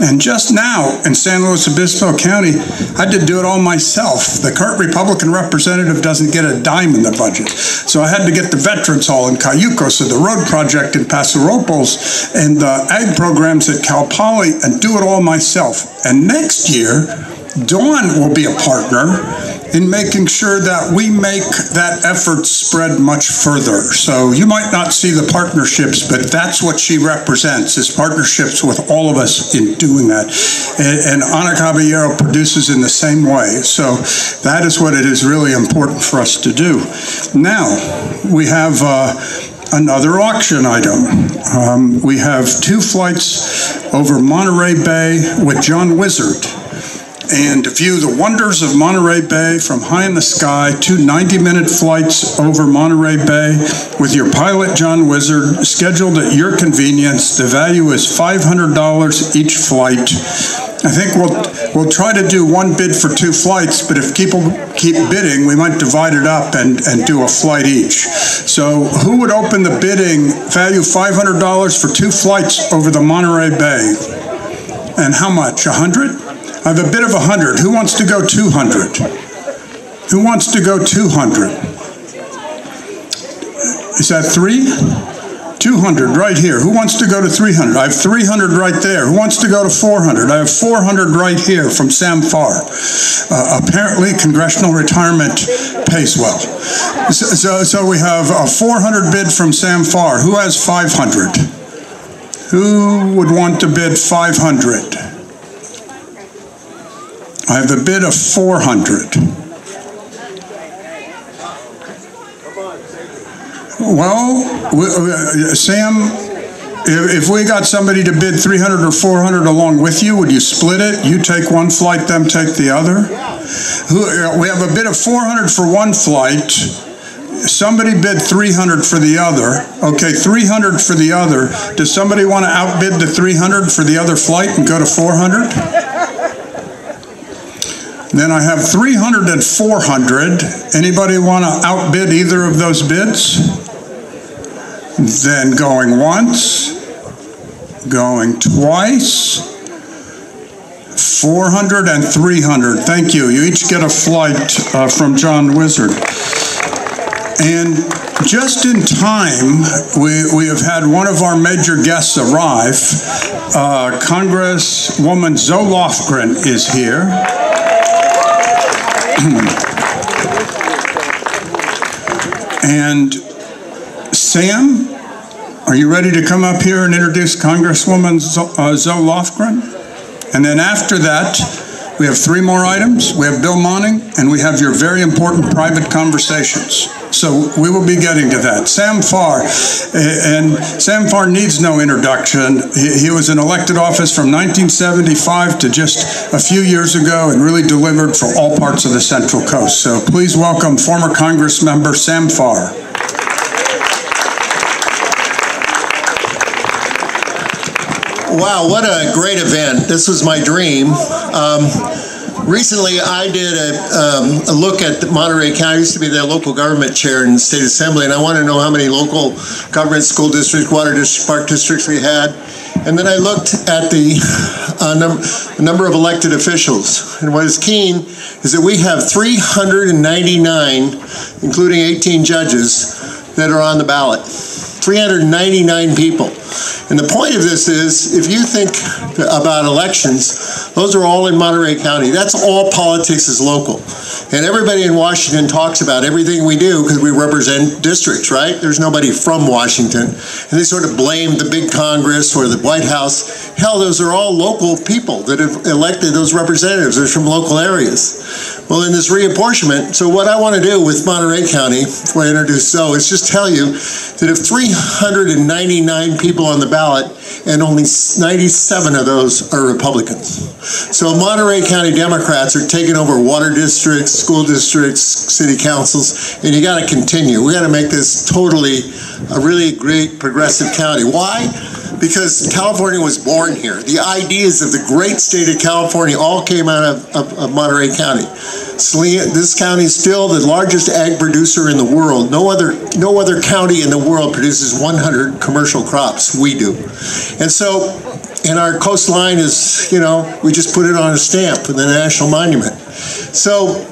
[SPEAKER 3] And just now in San Luis Obispo County, I had to do it all myself. The current Republican representative doesn't get a dime in the budget. So I had to get the Veterans Hall in Cayucos and the road project in Paso Robles and the ag programs at Cal Poly and do it all myself. And next year, Dawn will be a partner in making sure that we make that effort spread much further. So you might not see the partnerships, but that's what she represents, is partnerships with all of us in doing that. And, and Anna Caballero produces in the same way. So that is what it is really important for us to do. Now, we have uh, another auction item. Um, we have two flights over Monterey Bay with John Wizard and view the wonders of Monterey Bay from high in the sky, two 90-minute flights over Monterey Bay with your pilot, John Wizard, scheduled at your convenience. The value is $500 each flight. I think we'll we'll try to do one bid for two flights, but if people keep bidding, we might divide it up and, and do a flight each. So who would open the bidding, value $500 for two flights over the Monterey Bay? And how much, 100? I have a bit of 100. Who wants to go 200? Who wants to go 200? Is that three? 200 right here. Who wants to go to 300? I have 300 right there. Who wants to go to 400? I have 400 right here from Sam Farr. Uh, apparently, congressional retirement pays well. So, so, so we have a 400 bid from Sam Farr. Who has 500? Who would want to bid 500? I have a bid of 400. Well, we, uh, Sam, if, if we got somebody to bid 300 or 400 along with you, would you split it? You take one flight, them take the other? Uh, we have a bid of 400 for one flight. Somebody bid 300 for the other. Okay, 300 for the other. Does somebody want to outbid the 300 for the other flight and go to 400? Then I have 300 and 400. Anybody want to outbid either of those bids? Then going once, going twice, 400 and 300. Thank you. You each get a flight uh, from John Wizard. And just in time, we, we have had one of our major guests arrive. Uh, Congresswoman Zoe Lofgren is here. [CLEARS THROAT] and Sam, are you ready to come up here and introduce Congresswoman uh, Zoe Lofgren? And then after that, we have three more items. We have Bill Monning, and we have your very important private conversations. So we will be getting to that. Sam Farr, and Sam Farr needs no introduction. He, he was in elected office from 1975 to just a few years ago and really delivered for all parts of the Central Coast. So please welcome former Congress member Sam Farr.
[SPEAKER 11] Wow, what a great event. This was my dream. Um, recently, I did a, um, a, look at Monterey County. I used to be the local government chair in the state assembly, and I want to know how many local government, school districts, water districts, park districts we had. And then I looked at the uh, num number of elected officials. And what is keen is that we have 399, including 18 judges, that are on the ballot. 399 people. And the point of this is, if you think about elections, those are all in Monterey County. That's all politics is local. And everybody in Washington talks about everything we do because we represent districts, right? There's nobody from Washington. And they sort of blame the big Congress or the White House. Hell, those are all local people that have elected those representatives. They're from local areas. Well, in this reapportionment, so what I want to do with Monterey County, before I introduce Zoe, is just tell you that if 399 people on the ballot and only 97 of those are Republicans. So Monterey County Democrats are taking over water districts, school districts, city councils, and you got to continue. We got to make this totally a really great progressive county. Why? Because California was born here. The ideas of the great state of California all came out of, of, of Monterey County. This county is still the largest ag producer in the world. No other, no other county in the world produces 100 commercial crops. We do. And so, and our coastline is, you know, we just put it on a stamp in the national monument. So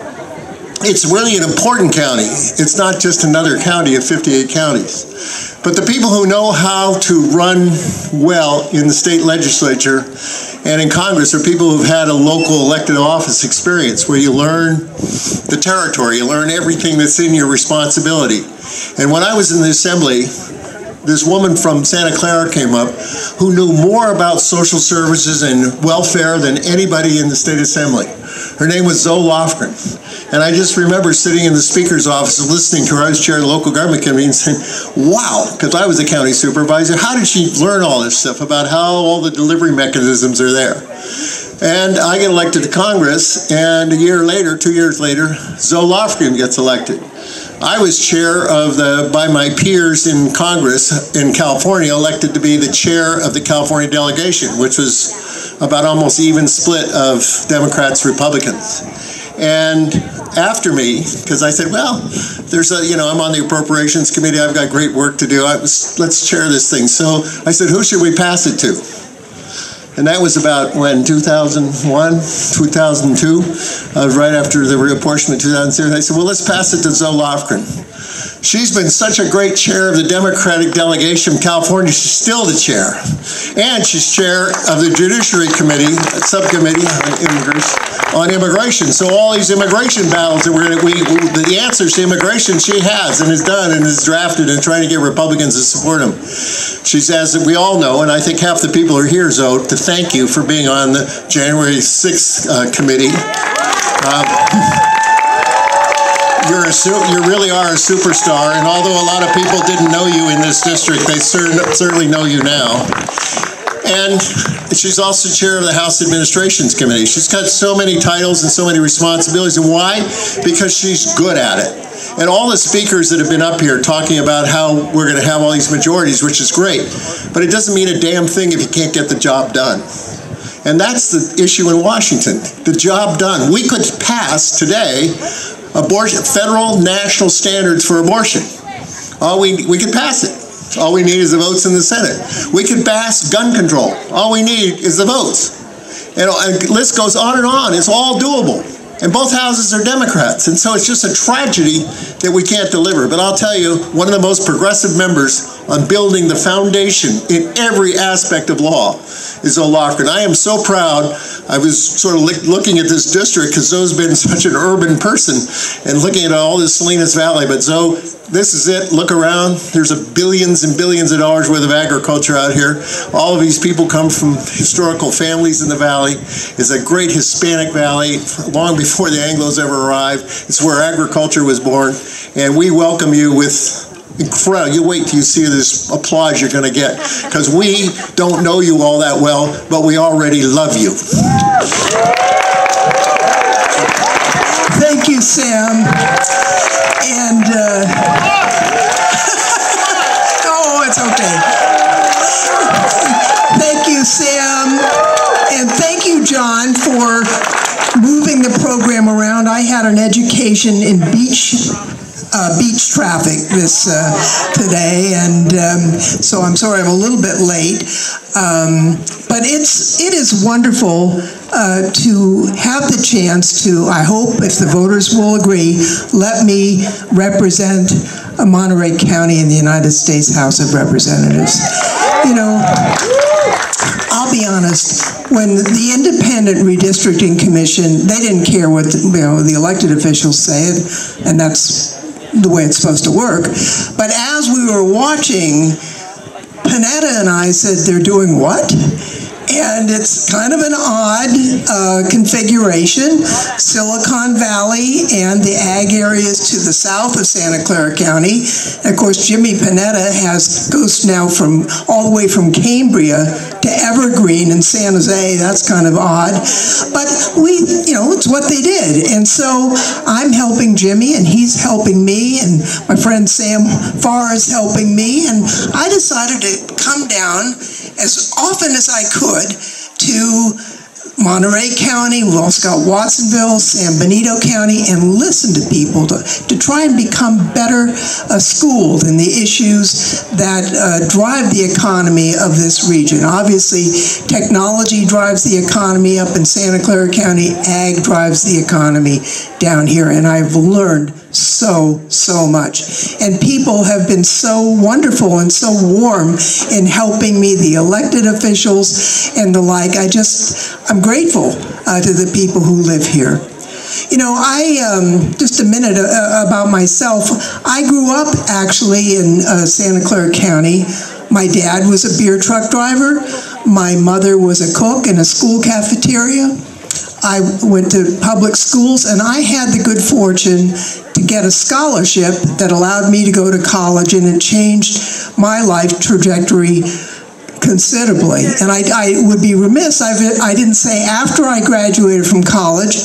[SPEAKER 11] it's really an important county. It's not just another county of 58 counties. But the people who know how to run well in the state legislature and in Congress are people who've had a local elected office experience where you learn the territory, you learn everything that's in your responsibility. And when I was in the assembly, this woman from Santa Clara came up who knew more about social services and welfare than anybody in the state assembly. Her name was Zoe Lofgren. And I just remember sitting in the speaker's office listening to her. I was chair of the local government committee and saying, wow, because I was a county supervisor, how did she learn all this stuff about how all the delivery mechanisms are there? And I get elected to Congress, and a year later, two years later, Zoe Lofgren gets elected. I was chair of the, by my peers in Congress in California, elected to be the chair of the California delegation, which was about almost even split of Democrats, Republicans. And after me, because I said, well, there's a, you know, I'm on the appropriations committee, I've got great work to do, I was, let's chair this thing. So I said, who should we pass it to? And that was about when 2001, 2002, uh, right after the reapportionment 2002. They said, well, let's pass it to Zoe Lofgren. She's been such a great chair of the Democratic delegation from California. She's still the chair. And she's chair of the Judiciary Committee, subcommittee on immigration. On immigration. So all these immigration battles that we're we, the answers to immigration she has and has done and has drafted and trying to get Republicans to support him. She says that we all know, and I think half the people are here, Zoe, to thank you for being on the January 6th uh, committee. Um, you're a you really are a superstar, and although a lot of people didn't know you in this district, they cer certainly know you now. And she's also chair of the House Administrations Committee. She's got so many titles and so many responsibilities. And why? Because she's good at it. And all the speakers that have been up here talking about how we're going to have all these majorities, which is great. But it doesn't mean a damn thing if you can't get the job done. And that's the issue in Washington the job done. We could pass today abortion, federal national standards for abortion. All we, we could pass it. All we need is the votes in the Senate. We could pass gun control. All we need is the votes. And, and the list goes on and on. It's all doable. And both houses are Democrats. And so it's just a tragedy that we can't deliver. But I'll tell you, one of the most progressive members on building the foundation in every aspect of law is O'Loughlin. I am so proud. I was sort of looking at this district because Zoe's been [LAUGHS] such an urban person and looking at all this Salinas Valley. But Zoe, this is it. Look around. There's a billions and billions of dollars worth of agriculture out here. All of these people come from historical families in the valley. It's a great Hispanic valley long before the Anglos ever arrived. It's where agriculture was born. And we welcome you with incredible. You wait till you see this applause you're going to get because we don't know you all that well, but we already love you.
[SPEAKER 12] Thank you, Sam. And, uh, [LAUGHS] oh, it's okay. Thank you, Sam. And thank you, John, for moving the program around. I had an education in beach uh, beach uh, today, and um, so I'm sorry I'm a little bit late. Um, but it's it is wonderful uh, to have the chance to. I hope if the voters will agree, let me represent Monterey County in the United States House of Representatives. You know. I'll be honest, when the Independent Redistricting Commission, they didn't care what the, you know, the elected officials said, and that's the way it's supposed to work. But as we were watching, Panetta and I said, they're doing what? And it's kind of an odd uh, configuration. Silicon Valley and the ag areas to the south of Santa Clara County. And of course, Jimmy Panetta has goes now from all the way from Cambria to Evergreen in San Jose. That's kind of odd, but we, you know, it's what they did. And so I'm helping Jimmy, and he's helping me, and my friend Sam Farr is helping me, and I decided to come down as often as I could to Monterey County, we've Watsonville, San Benito County, and listen to people to, to try and become better uh, schooled in the issues that uh, drive the economy of this region. Obviously, technology drives the economy up in Santa Clara County, ag drives the economy down here, and I've learned so, so much. And people have been so wonderful and so warm in helping me, the elected officials and the like. I just, I'm grateful uh, to the people who live here. You know, I, um, just a minute uh, uh, about myself. I grew up actually in uh, Santa Clara County. My dad was a beer truck driver. My mother was a cook in a school cafeteria. I went to public schools and I had the good fortune to get a scholarship that allowed me to go to college and it changed my life trajectory considerably. And I, I would be remiss, I've, I didn't say after I graduated from college,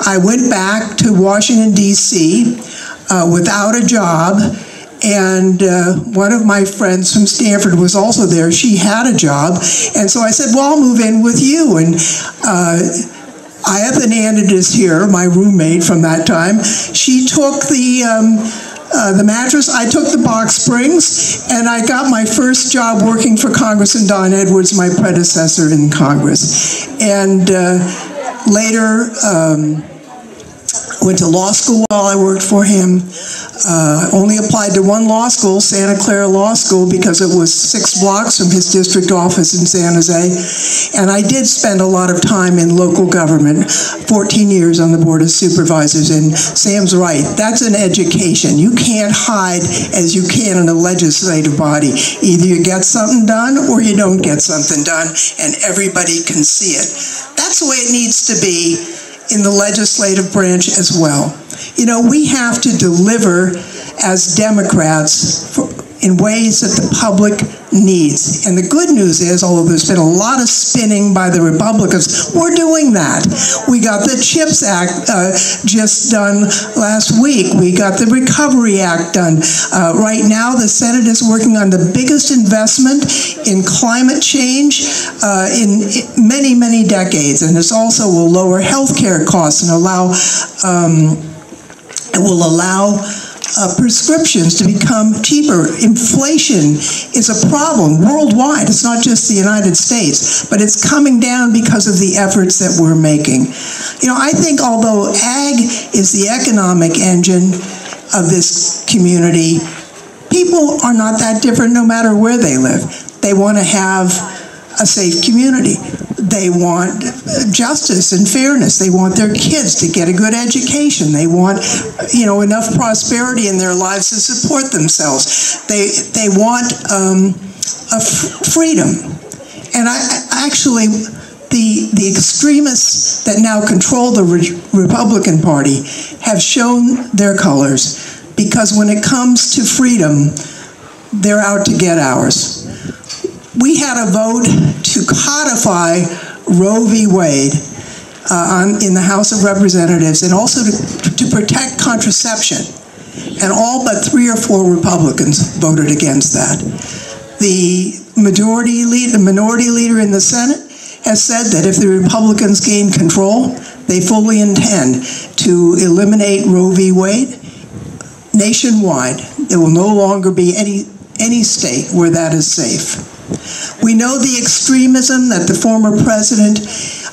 [SPEAKER 12] I went back to Washington, D.C. Uh, without a job. And uh, one of my friends from Stanford was also there. She had a job. And so I said, Well, I'll move in with you. And uh, Nandid is here, my roommate from that time. She took the um, uh, the mattress. I took the box springs, and I got my first job working for Congressman Don Edwards, my predecessor in Congress. And uh, later, um, Went to law school while I worked for him. Uh, only applied to one law school, Santa Clara Law School, because it was six blocks from his district office in San Jose. And I did spend a lot of time in local government, 14 years on the Board of Supervisors. And Sam's right, that's an education. You can't hide as you can in a legislative body. Either you get something done or you don't get something done, and everybody can see it. That's the way it needs to be in the legislative branch as well. You know, we have to deliver as Democrats for, in ways that the public needs. And the good news is, although there's been a lot of spinning by the Republicans, we're doing that. We got the CHIPS Act uh, just done last week. We got the Recovery Act done. Uh, right now, the Senate is working on the biggest investment in climate change uh, in many, many decades. And this also will lower health care costs and allow, um, it will allow uh, prescriptions to become cheaper. Inflation is a problem worldwide. It's not just the United States, but it's coming down because of the efforts that we're making. You know, I think although ag is the economic engine of this community, people are not that different no matter where they live. They want to have a safe community. They want justice and fairness. They want their kids to get a good education. They want, you know, enough prosperity in their lives to support themselves. They they want um, a freedom. And I, I actually, the the extremists that now control the Re Republican Party have shown their colors because when it comes to freedom, they're out to get ours we had a vote to codify Roe v. Wade uh, on, in the House of Representatives and also to, to protect contraception. And all but three or four Republicans voted against that. The majority lead, the minority leader in the Senate has said that if the Republicans gain control, they fully intend to eliminate Roe v. Wade nationwide. There will no longer be any any state where that is safe. We know the extremism that the former president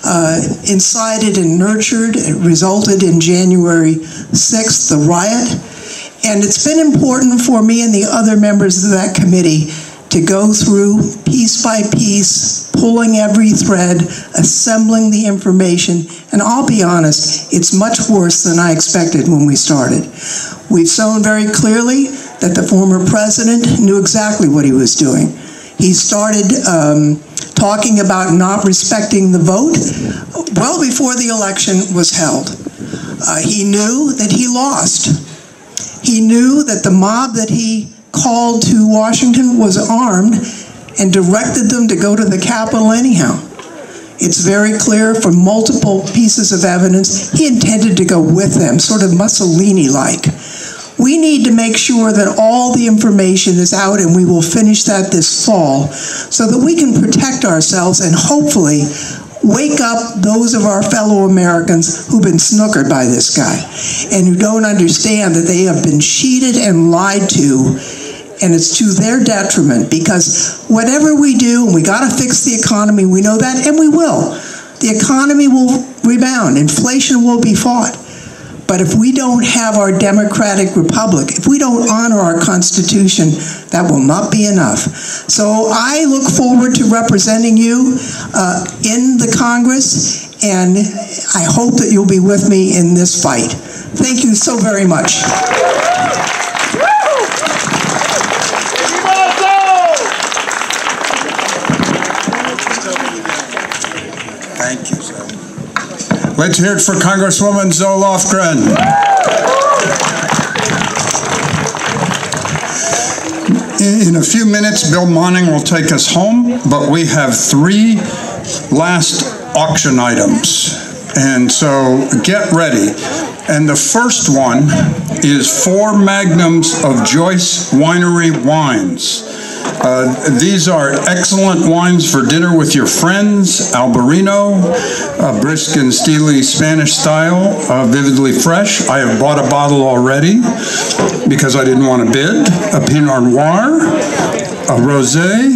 [SPEAKER 12] uh, incited and nurtured it resulted in January 6th, the riot. And it's been important for me and the other members of that committee to go through piece by piece, pulling every thread, assembling the information, and I'll be honest, it's much worse than I expected when we started. We've shown very clearly that the former president knew exactly what he was doing. He started um, talking about not respecting the vote well before the election was held. Uh, he knew that he lost. He knew that the mob that he called to Washington was armed and directed them to go to the Capitol anyhow. It's very clear from multiple pieces of evidence he intended to go with them, sort of Mussolini like. We need to make sure that all the information is out, and we will finish that this fall so that we can protect ourselves and hopefully wake up those of our fellow Americans who've been snookered by this guy and who don't understand that they have been cheated and lied to and it's to their detriment because whatever we do, and we got to fix the economy, we know that, and we will. The economy will rebound, inflation will be fought. But if we don't have our democratic republic, if we don't honor our Constitution, that will not be enough. So I look forward to representing you uh, in the Congress, and I hope that you'll be with me in this fight. Thank you so very much.
[SPEAKER 3] Thank you, sir. Let's hear it for Congresswoman Zoe Lofgren. In a few minutes, Bill Monning will take us home, but we have three last auction items. And so get ready. And the first one is four magnums of Joyce Winery wines. Uh, these are excellent wines for dinner with your friends. Albarino, uh, brisk and steely Spanish style, uh, vividly fresh. I have bought a bottle already because I didn't want to bid. A Pinot Noir, a Rosé,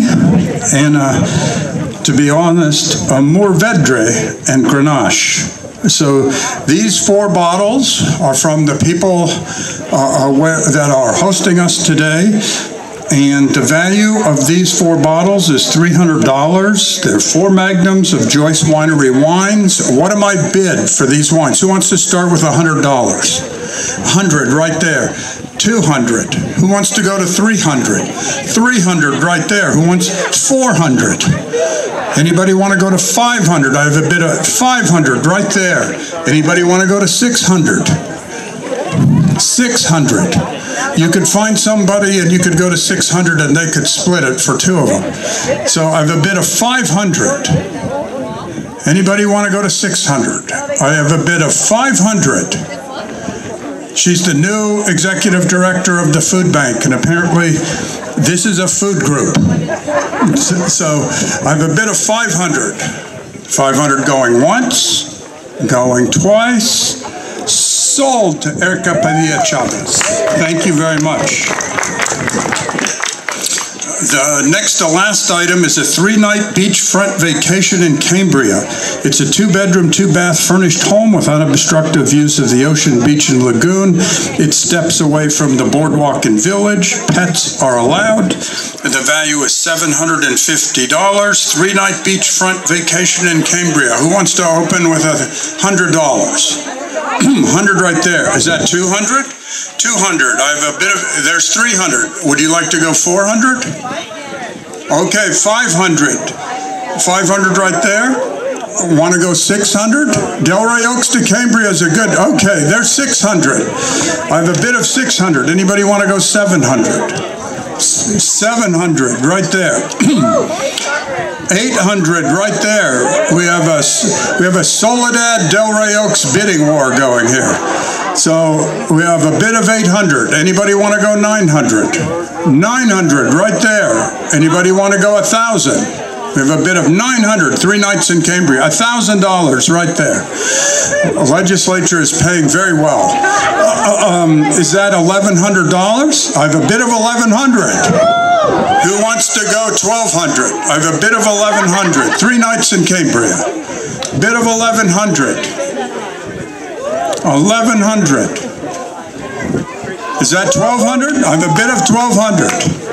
[SPEAKER 3] and a, to be honest, a Mourvedre and Grenache. So these four bottles are from the people uh, uh, that are hosting us today. And the value of these four bottles is $300. They're four magnums of Joyce Winery wines. What am I bid for these wines? Who wants to start with $100? 100 right there. 200. Who wants to go to 300? 300 right there. Who wants 400? Anybody want to go to 500? I have a bid of 500 right there. Anybody want to go to 600? 600. You could find somebody and you could go to 600 and they could split it for two of them. So I have a bid of 500. Anybody want to go to 600? I have a bid of 500. She's the new executive director of the food bank, and apparently this is a food group. [LAUGHS] So I have a bid of 500. 500 going once, going twice. Sold to Erica Padilla Chavez. Thank you very much. The next to last item is a three-night beachfront vacation in Cambria. It's a two-bedroom, two-bath furnished home with unobstructed views of the ocean, beach, and lagoon. It steps away from the boardwalk and village. Pets are allowed. The value is $750. Three-night beachfront vacation in Cambria. Who wants to open with a $100? [CLEARS THROAT] 100 right there. Is that 200? 200. I have a bit of, there's 300. Would you like to go 400? Okay, 500. 500 right there. Want to go 600? Del Rey Oaks to Cambria is a good, okay, there's 600. I have a bit of 600. Anybody want to go 700? 700 right there. [CLEARS THROAT] 800 right there. We have a we have a Soledad Del Rey Oaks bidding war going here. So we have a bid of 800. Anybody want to go 900? 900 right there. Anybody want to go a 1,000? We have a bid of 900, three nights in Cambria, $1,000 right there. The legislature is paying very well. Uh, um, is that $1,100? I have a bid of 1,100. Who wants to go 1,200? I have a bid of 1,100, three nights in Cambria. Bid of 1,100. 1,100. Is that 1,200? I have a bid of 1,200.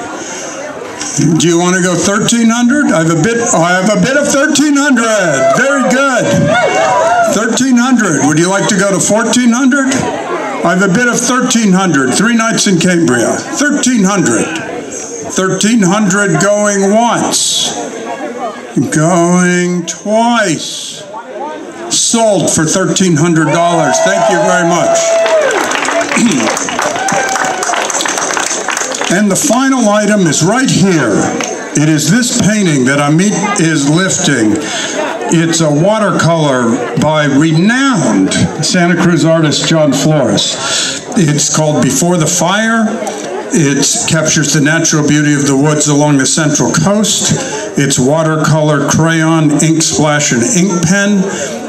[SPEAKER 3] Do you want to go 1300? I have a bit oh, I have a bit of 1300. Very good. 1300. Would you like to go to 1400? I have a bit of 1300. 3 nights in Cambria. 1300. 1300 going once. Going twice. Sold for $1300. Thank you very much. [CLEARS THROAT] And the final item is right here. It is this painting that Amit is lifting. It's a watercolor by renowned Santa Cruz artist John Flores. It's called Before the Fire. It captures the natural beauty of the woods along the central coast. It's watercolor, crayon, ink splash, and ink pen.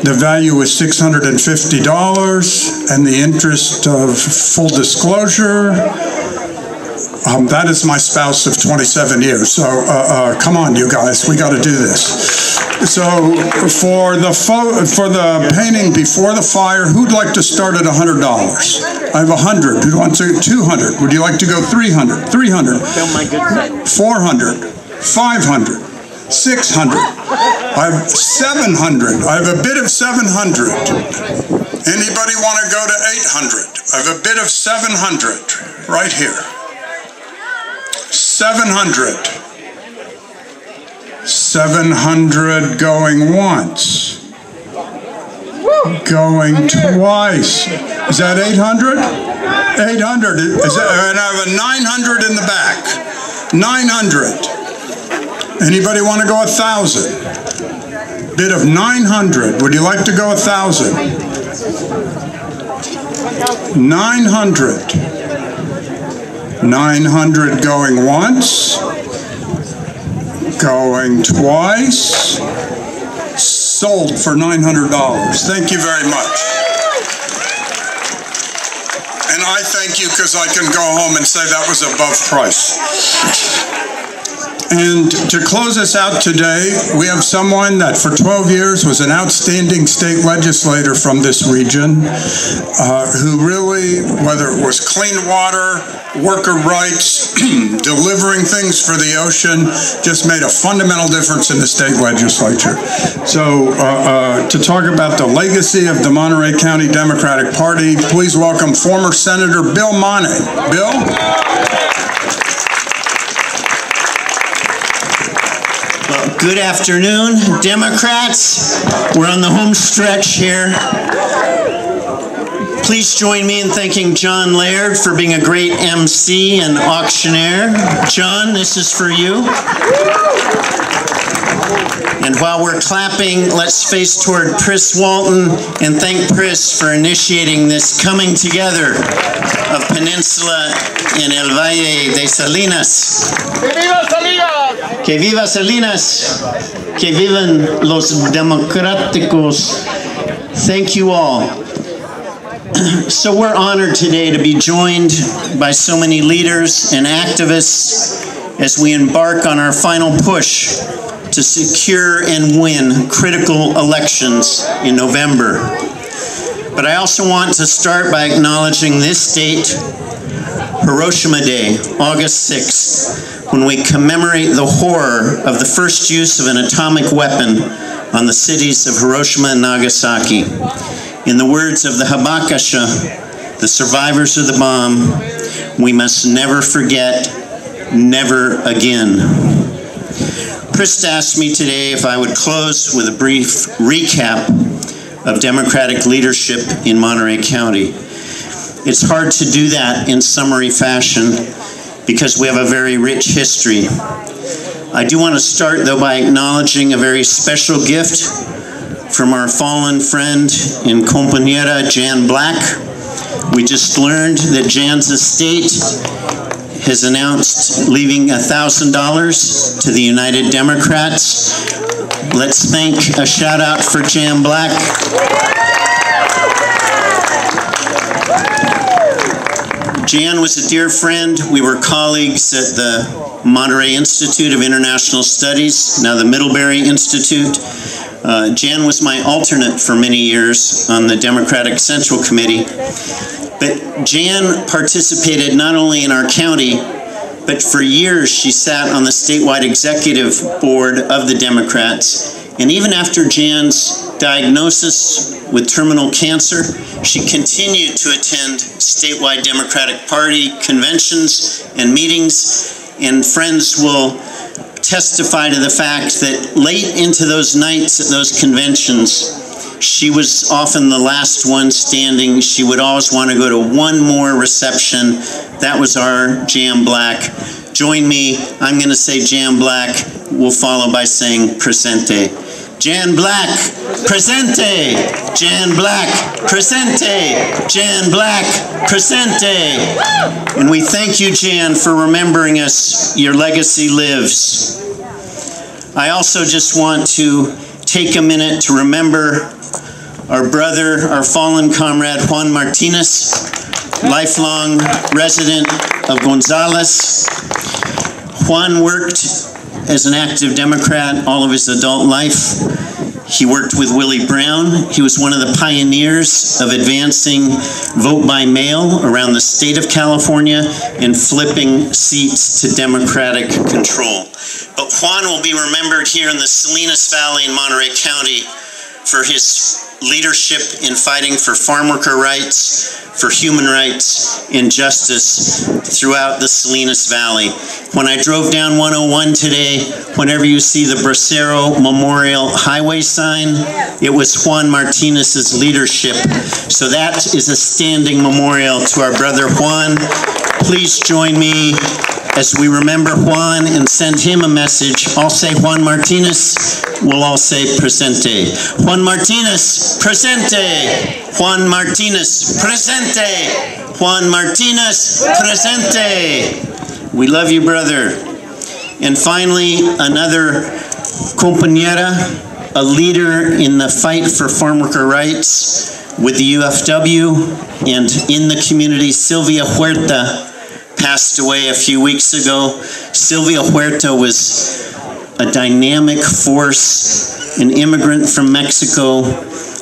[SPEAKER 3] The value is $650, and the interest of full disclosure um, that is my spouse of 27 years. So uh, uh, come on, you guys, we got to do this. So for the for the painting before the fire, who'd like to start at $100? I have 100. Who wants to 200? Would you like to go 300? 300. 400. 500. 600. I have 700. I have a bid of 700. Anybody want to go to 800? I have a bid of 700 right here. 700. 700 going once. Going twice. Is that 800? 800. Is that, and I have a 900 in the back. 900. Anybody want to go a 1,000? Bid of 900. Would you like to go a 1,000? 900. 900 going once, going twice, sold for $900. Thank you very much. And I thank you because I can go home and say that was above price. And to close us out today, we have someone that for 12 years was an outstanding state legislator from this region, uh, who really, whether it was clean water, worker rights, [CLEARS THROAT] delivering things for the ocean, just made a fundamental difference in the state legislature. So uh, uh, to talk about the legacy of the Monterey County Democratic Party, please welcome former Senator Bill Monning. Bill?
[SPEAKER 13] Good afternoon, Democrats. We're on the home stretch here. Please join me in thanking John Laird for being a great MC and auctioneer. John, this is for you. And while we're clapping, let's face toward Pris Walton and thank Pris for initiating this coming together of Peninsula in El Valle de Salinas.
[SPEAKER 4] ¡Que viva Salinas!
[SPEAKER 13] Que viva Salinas. Que vivan los democráticos. Thank you all. [CLEARS THROAT] So we're honored today to be joined by so many leaders and activists as we embark on our final push to secure and win critical elections in November. But I also want to start by acknowledging this date, Hiroshima Day, August 6th, when we commemorate the horror of the first use of an atomic weapon on the cities of Hiroshima and Nagasaki. In the words of the Hibakusha, the survivors of the bomb, we must never forget, never again. Chris asked me today if I would close with a brief recap of Democratic leadership in Monterey County. It's hard to do that in summary fashion because we have a very rich history. I do want to start, though, by acknowledging a very special gift from our fallen friend and compañera Jan Black. We just learned that Jan's estate has announced leaving $1,000 to the United Democrats. Let's thank a shout out for Jan Black. Jan was a dear friend. We were colleagues at the Monterey Institute of International Studies, now the Middlebury Institute. Uh, Jan was my alternate for many years on the Democratic Central Committee. But Jan participated not only in our county, but for years she sat on the statewide executive board of the Democrats. And even after Jan's diagnosis with terminal cancer, she continued to attend statewide Democratic Party conventions and meetings. And friends will testify to the fact that late into those nights at those conventions, she was often the last one standing. She would always want to go to one more reception. That was our Jan Black. Join me. I'm going to say Jan Black. We'll follow by saying Presente. Jan Black, Presente. Jan Black, Presente. Jan Black, Presente. And we thank you, Jan, for remembering us. Your legacy lives. I also just want to take a minute to remember our brother, our fallen comrade Juan Martinez, lifelong resident of Gonzales. Juan worked as an active Democrat all of his adult life. He worked with Willie Brown. He was one of the pioneers of advancing vote by mail around the state of California and flipping seats to Democratic control. But Juan will be remembered here in the Salinas Valley in Monterey County for his leadership in fighting for farm worker rights, for human rights, and justice throughout the Salinas Valley. When I drove down 101 today, whenever you see the Bracero Memorial Highway sign, it was Juan Martinez's leadership. So that is a standing memorial to our brother Juan. Please join me as we remember Juan and send him a message. I'll say Juan Martinez, we'll all say presente. Juan Martinez, presente. Juan Martinez, presente. Juan Martinez, presente. We love you, brother. And finally, another compañera, a leader in the fight for farm worker rights with the UFW and in the community, Sylvia Huerta passed away a few weeks ago. Sylvia Huerta was a dynamic force, an immigrant from Mexico,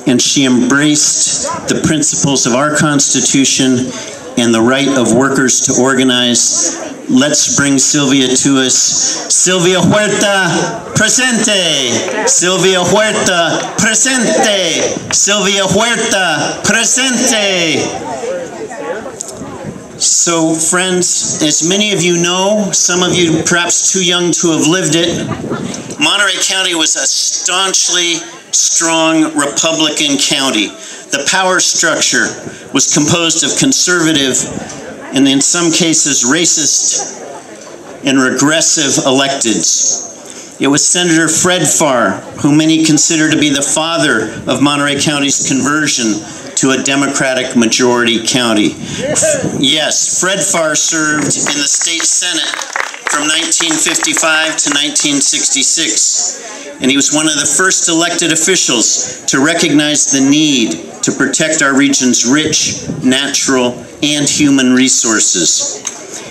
[SPEAKER 13] and she embraced the principles of our Constitution and the right of workers to organize. Let's bring Sylvia to us. Sylvia Huerta, presente. Sylvia Huerta, presente. Sylvia Huerta, presente. So, friends, as many of you know, some of you perhaps too young to have lived it, Monterey County was a staunchly strong Republican county. The power structure was composed of conservative and, in some cases, racist and regressive electeds. It was Senator Fred Farr, who many consider to be the father of Monterey County's conversion to a Democratic majority county. Yes, Fred Farr served in the state Senate from 1955 to 1966, and he was one of the first elected officials to recognize the need to protect our region's rich, natural, and human resources.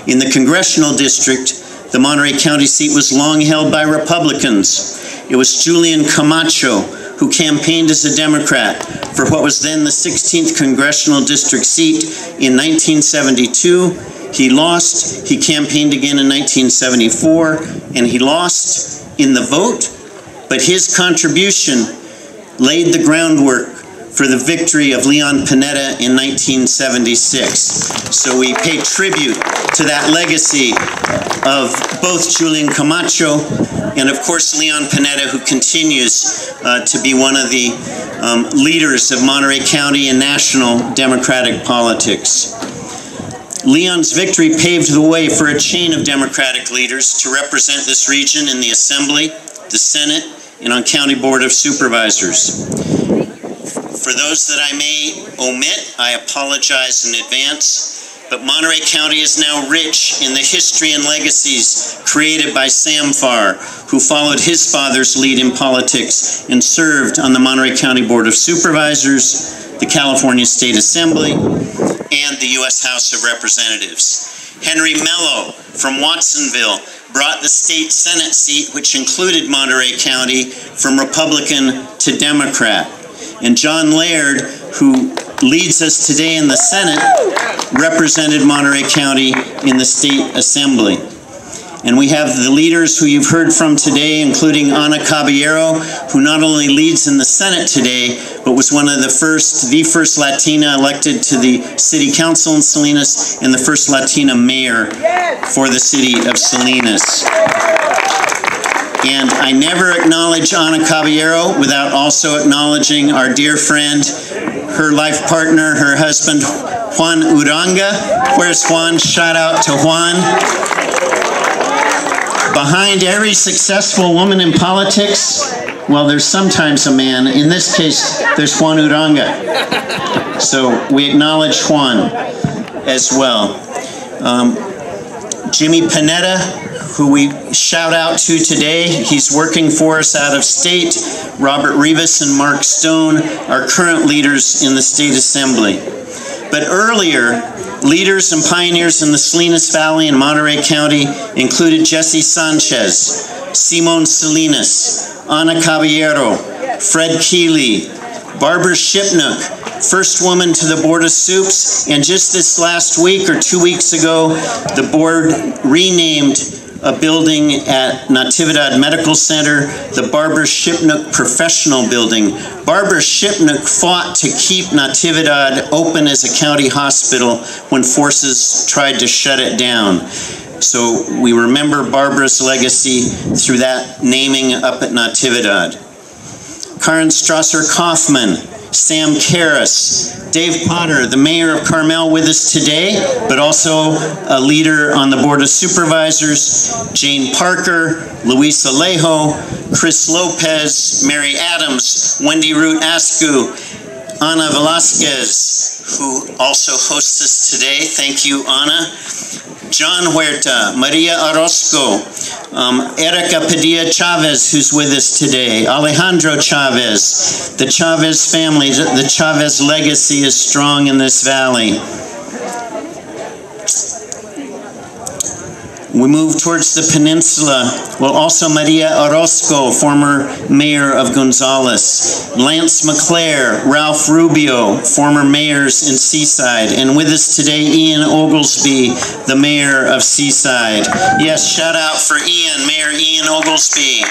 [SPEAKER 13] In the congressional district, the Monterey County seat was long held by Republicans. It was Julian Camacho who campaigned as a Democrat for what was then the 16th congressional district seat in 1972. He lost, he campaigned again in 1974, and he lost in the vote, but his contribution laid the groundwork for the victory of Leon Panetta in 1976. So we pay tribute to that legacy of both Julian Camacho and, of course, Leon Panetta, who continues uh, to be one of the um, leaders of Monterey County and national Democratic politics. Leon's victory paved the way for a chain of Democratic leaders to represent this region in the Assembly, the Senate, and on County Board of Supervisors. For those that I may omit, I apologize in advance. But Monterey County is now rich in the history and legacies created by Sam Farr, who followed his father's lead in politics and served on the Monterey County Board of Supervisors, the California State Assembly, and the U.S. House of Representatives. Henry Mello from Watsonville brought the state Senate seat, which included Monterey County, from Republican to Democrat. And John Laird, who leads us today in the Senate, represented Monterey County in the State Assembly. And we have the leaders who you've heard from today, including Anna Caballero, who not only leads in the Senate today, but was one of the first, the first Latina elected to the City Council in Salinas and the first Latina mayor for the city of Salinas. And I never acknowledge Anna Caballero without also acknowledging our dear friend, her life partner, her husband, Juan Uranga. Where's Juan? Shout out to Juan. Behind every successful woman in politics, well, there's sometimes a man. In this case, there's Juan Uranga. So we acknowledge Juan as well. Um, Jimmy Panetta, who we shout out to today. He's working for us out of state. Robert Rivas and Mark Stone are current leaders in the state assembly. But earlier, leaders and pioneers in the Salinas Valley and Monterey County included Jesse Sanchez, Simón Salinas, Anna Caballero, Fred Keeley, Barbara Shipnuck, first woman to the Board of Soups, and just this last week or two weeks ago, the board renamed a building at Natividad Medical Center, the Barbara Shipnuck Professional Building. Barbara Shipnuck fought to keep Natividad open as a county hospital when forces tried to shut it down. So we remember Barbara's legacy through that naming up at Natividad. Karin Strasser Kauffman, Sam Karas, Dave Potter, the mayor of Carmel with us today, but also a leader on the Board of Supervisors, Jane Parker, Luis Alejo, Chris Lopez, Mary Adams, Wendy Root Askew, Ana Velasquez, who also hosts us today. Thank you, Anna. John Huerta, Maria Orozco, um, Erica Padilla Chavez, who's with us today, Alejandro Chavez, the Chavez family, the Chavez legacy is strong in this valley. We move towards the peninsula. Well, also Maria Orozco, former mayor of Gonzales. Lance McClair, Ralph Rubio, former mayors in Seaside. And with us today, Ian Oglesby, the mayor of Seaside. Yes, shout out for Ian, Mayor Ian Oglesby.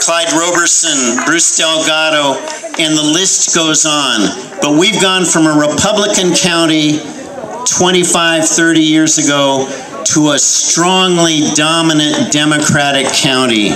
[SPEAKER 13] Clyde Roberson, Bruce Delgado, and the list goes on. But we've gone from a Republican county 25, 30 years ago to a strongly dominant Democratic county.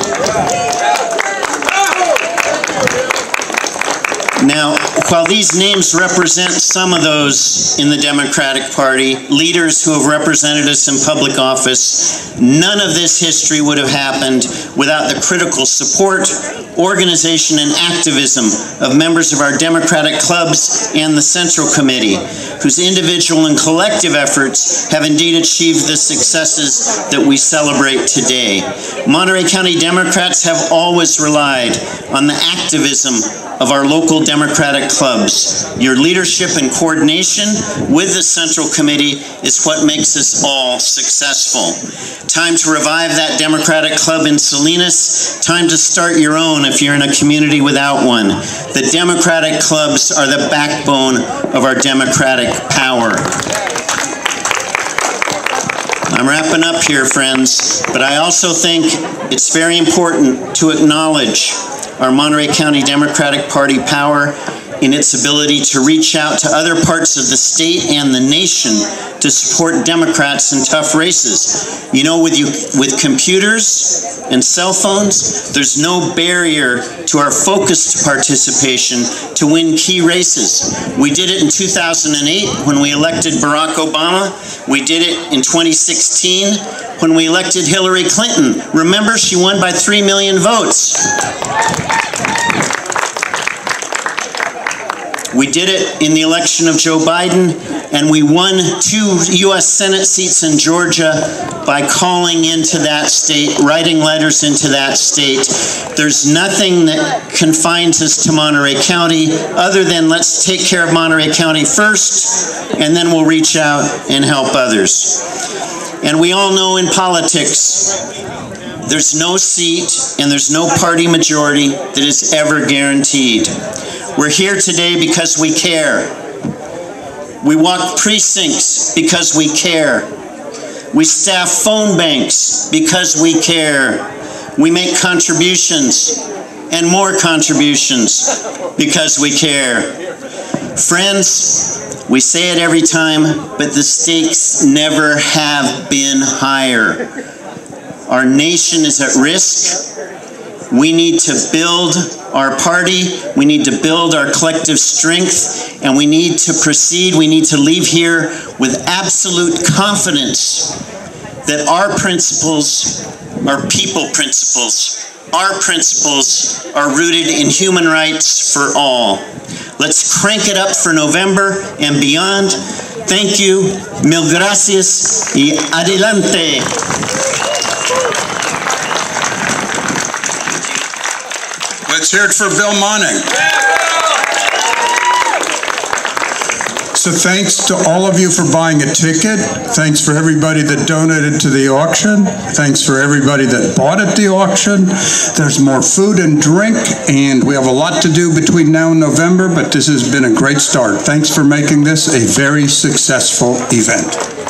[SPEAKER 13] Now, while these names represent some of those in the Democratic Party, leaders who have represented us in public office, none of this history would have happened without the critical support, organization, and activism of members of our Democratic clubs and the Central Committee, whose individual and collective efforts have indeed achieved the successes that we celebrate today. Monterey County Democrats have always relied on the activism of our local Democratic clubs. Your leadership and coordination with the Central Committee is what makes us all successful. Time to revive that Democratic club in Salinas. Time to start your own if you're in a community without one. The Democratic clubs are the backbone of our democratic power. I'm wrapping up here, friends, but I also think it's very important to acknowledge our Monterey County Democratic Party power in its ability to reach out to other parts of the state and the nation to support Democrats in tough races. You know, with you with computers and cell phones, there's no barrier to our focused participation to win key races. We did it in 2008 when we elected Barack Obama. We did it in 2016 when we elected Hillary Clinton. Remember, she won by 3 million votes. We did it in the election of Joe Biden, and we won two U.S. Senate seats in Georgia by calling into that state, writing letters into that state. There's nothing that confines us to Monterey County other than let's take care of Monterey County first, and then we'll reach out and help others. And we all know in politics, there's no seat and there's no party majority that is ever guaranteed. We're here today because we care. We walk precincts because we care. We staff phone banks because we care. We make contributions and more contributions because we care. Friends, we say it every time, but the stakes never have been higher. Our nation is at risk. We need to build our party. We need to build our collective strength and we need to proceed. We need to leave here with absolute confidence that our principles are people principles. Our principles are rooted in human rights for all. Let's crank it up for November and beyond. Thank you. Mil gracias y adelante.
[SPEAKER 3] Let's for Bill Monning. So thanks to all of you for buying a ticket. Thanks for everybody that donated to the auction. Thanks for everybody that bought at the auction. There's more food and drink, and we have a lot to do between now and November, but this has been a great start. Thanks for making this a very successful event.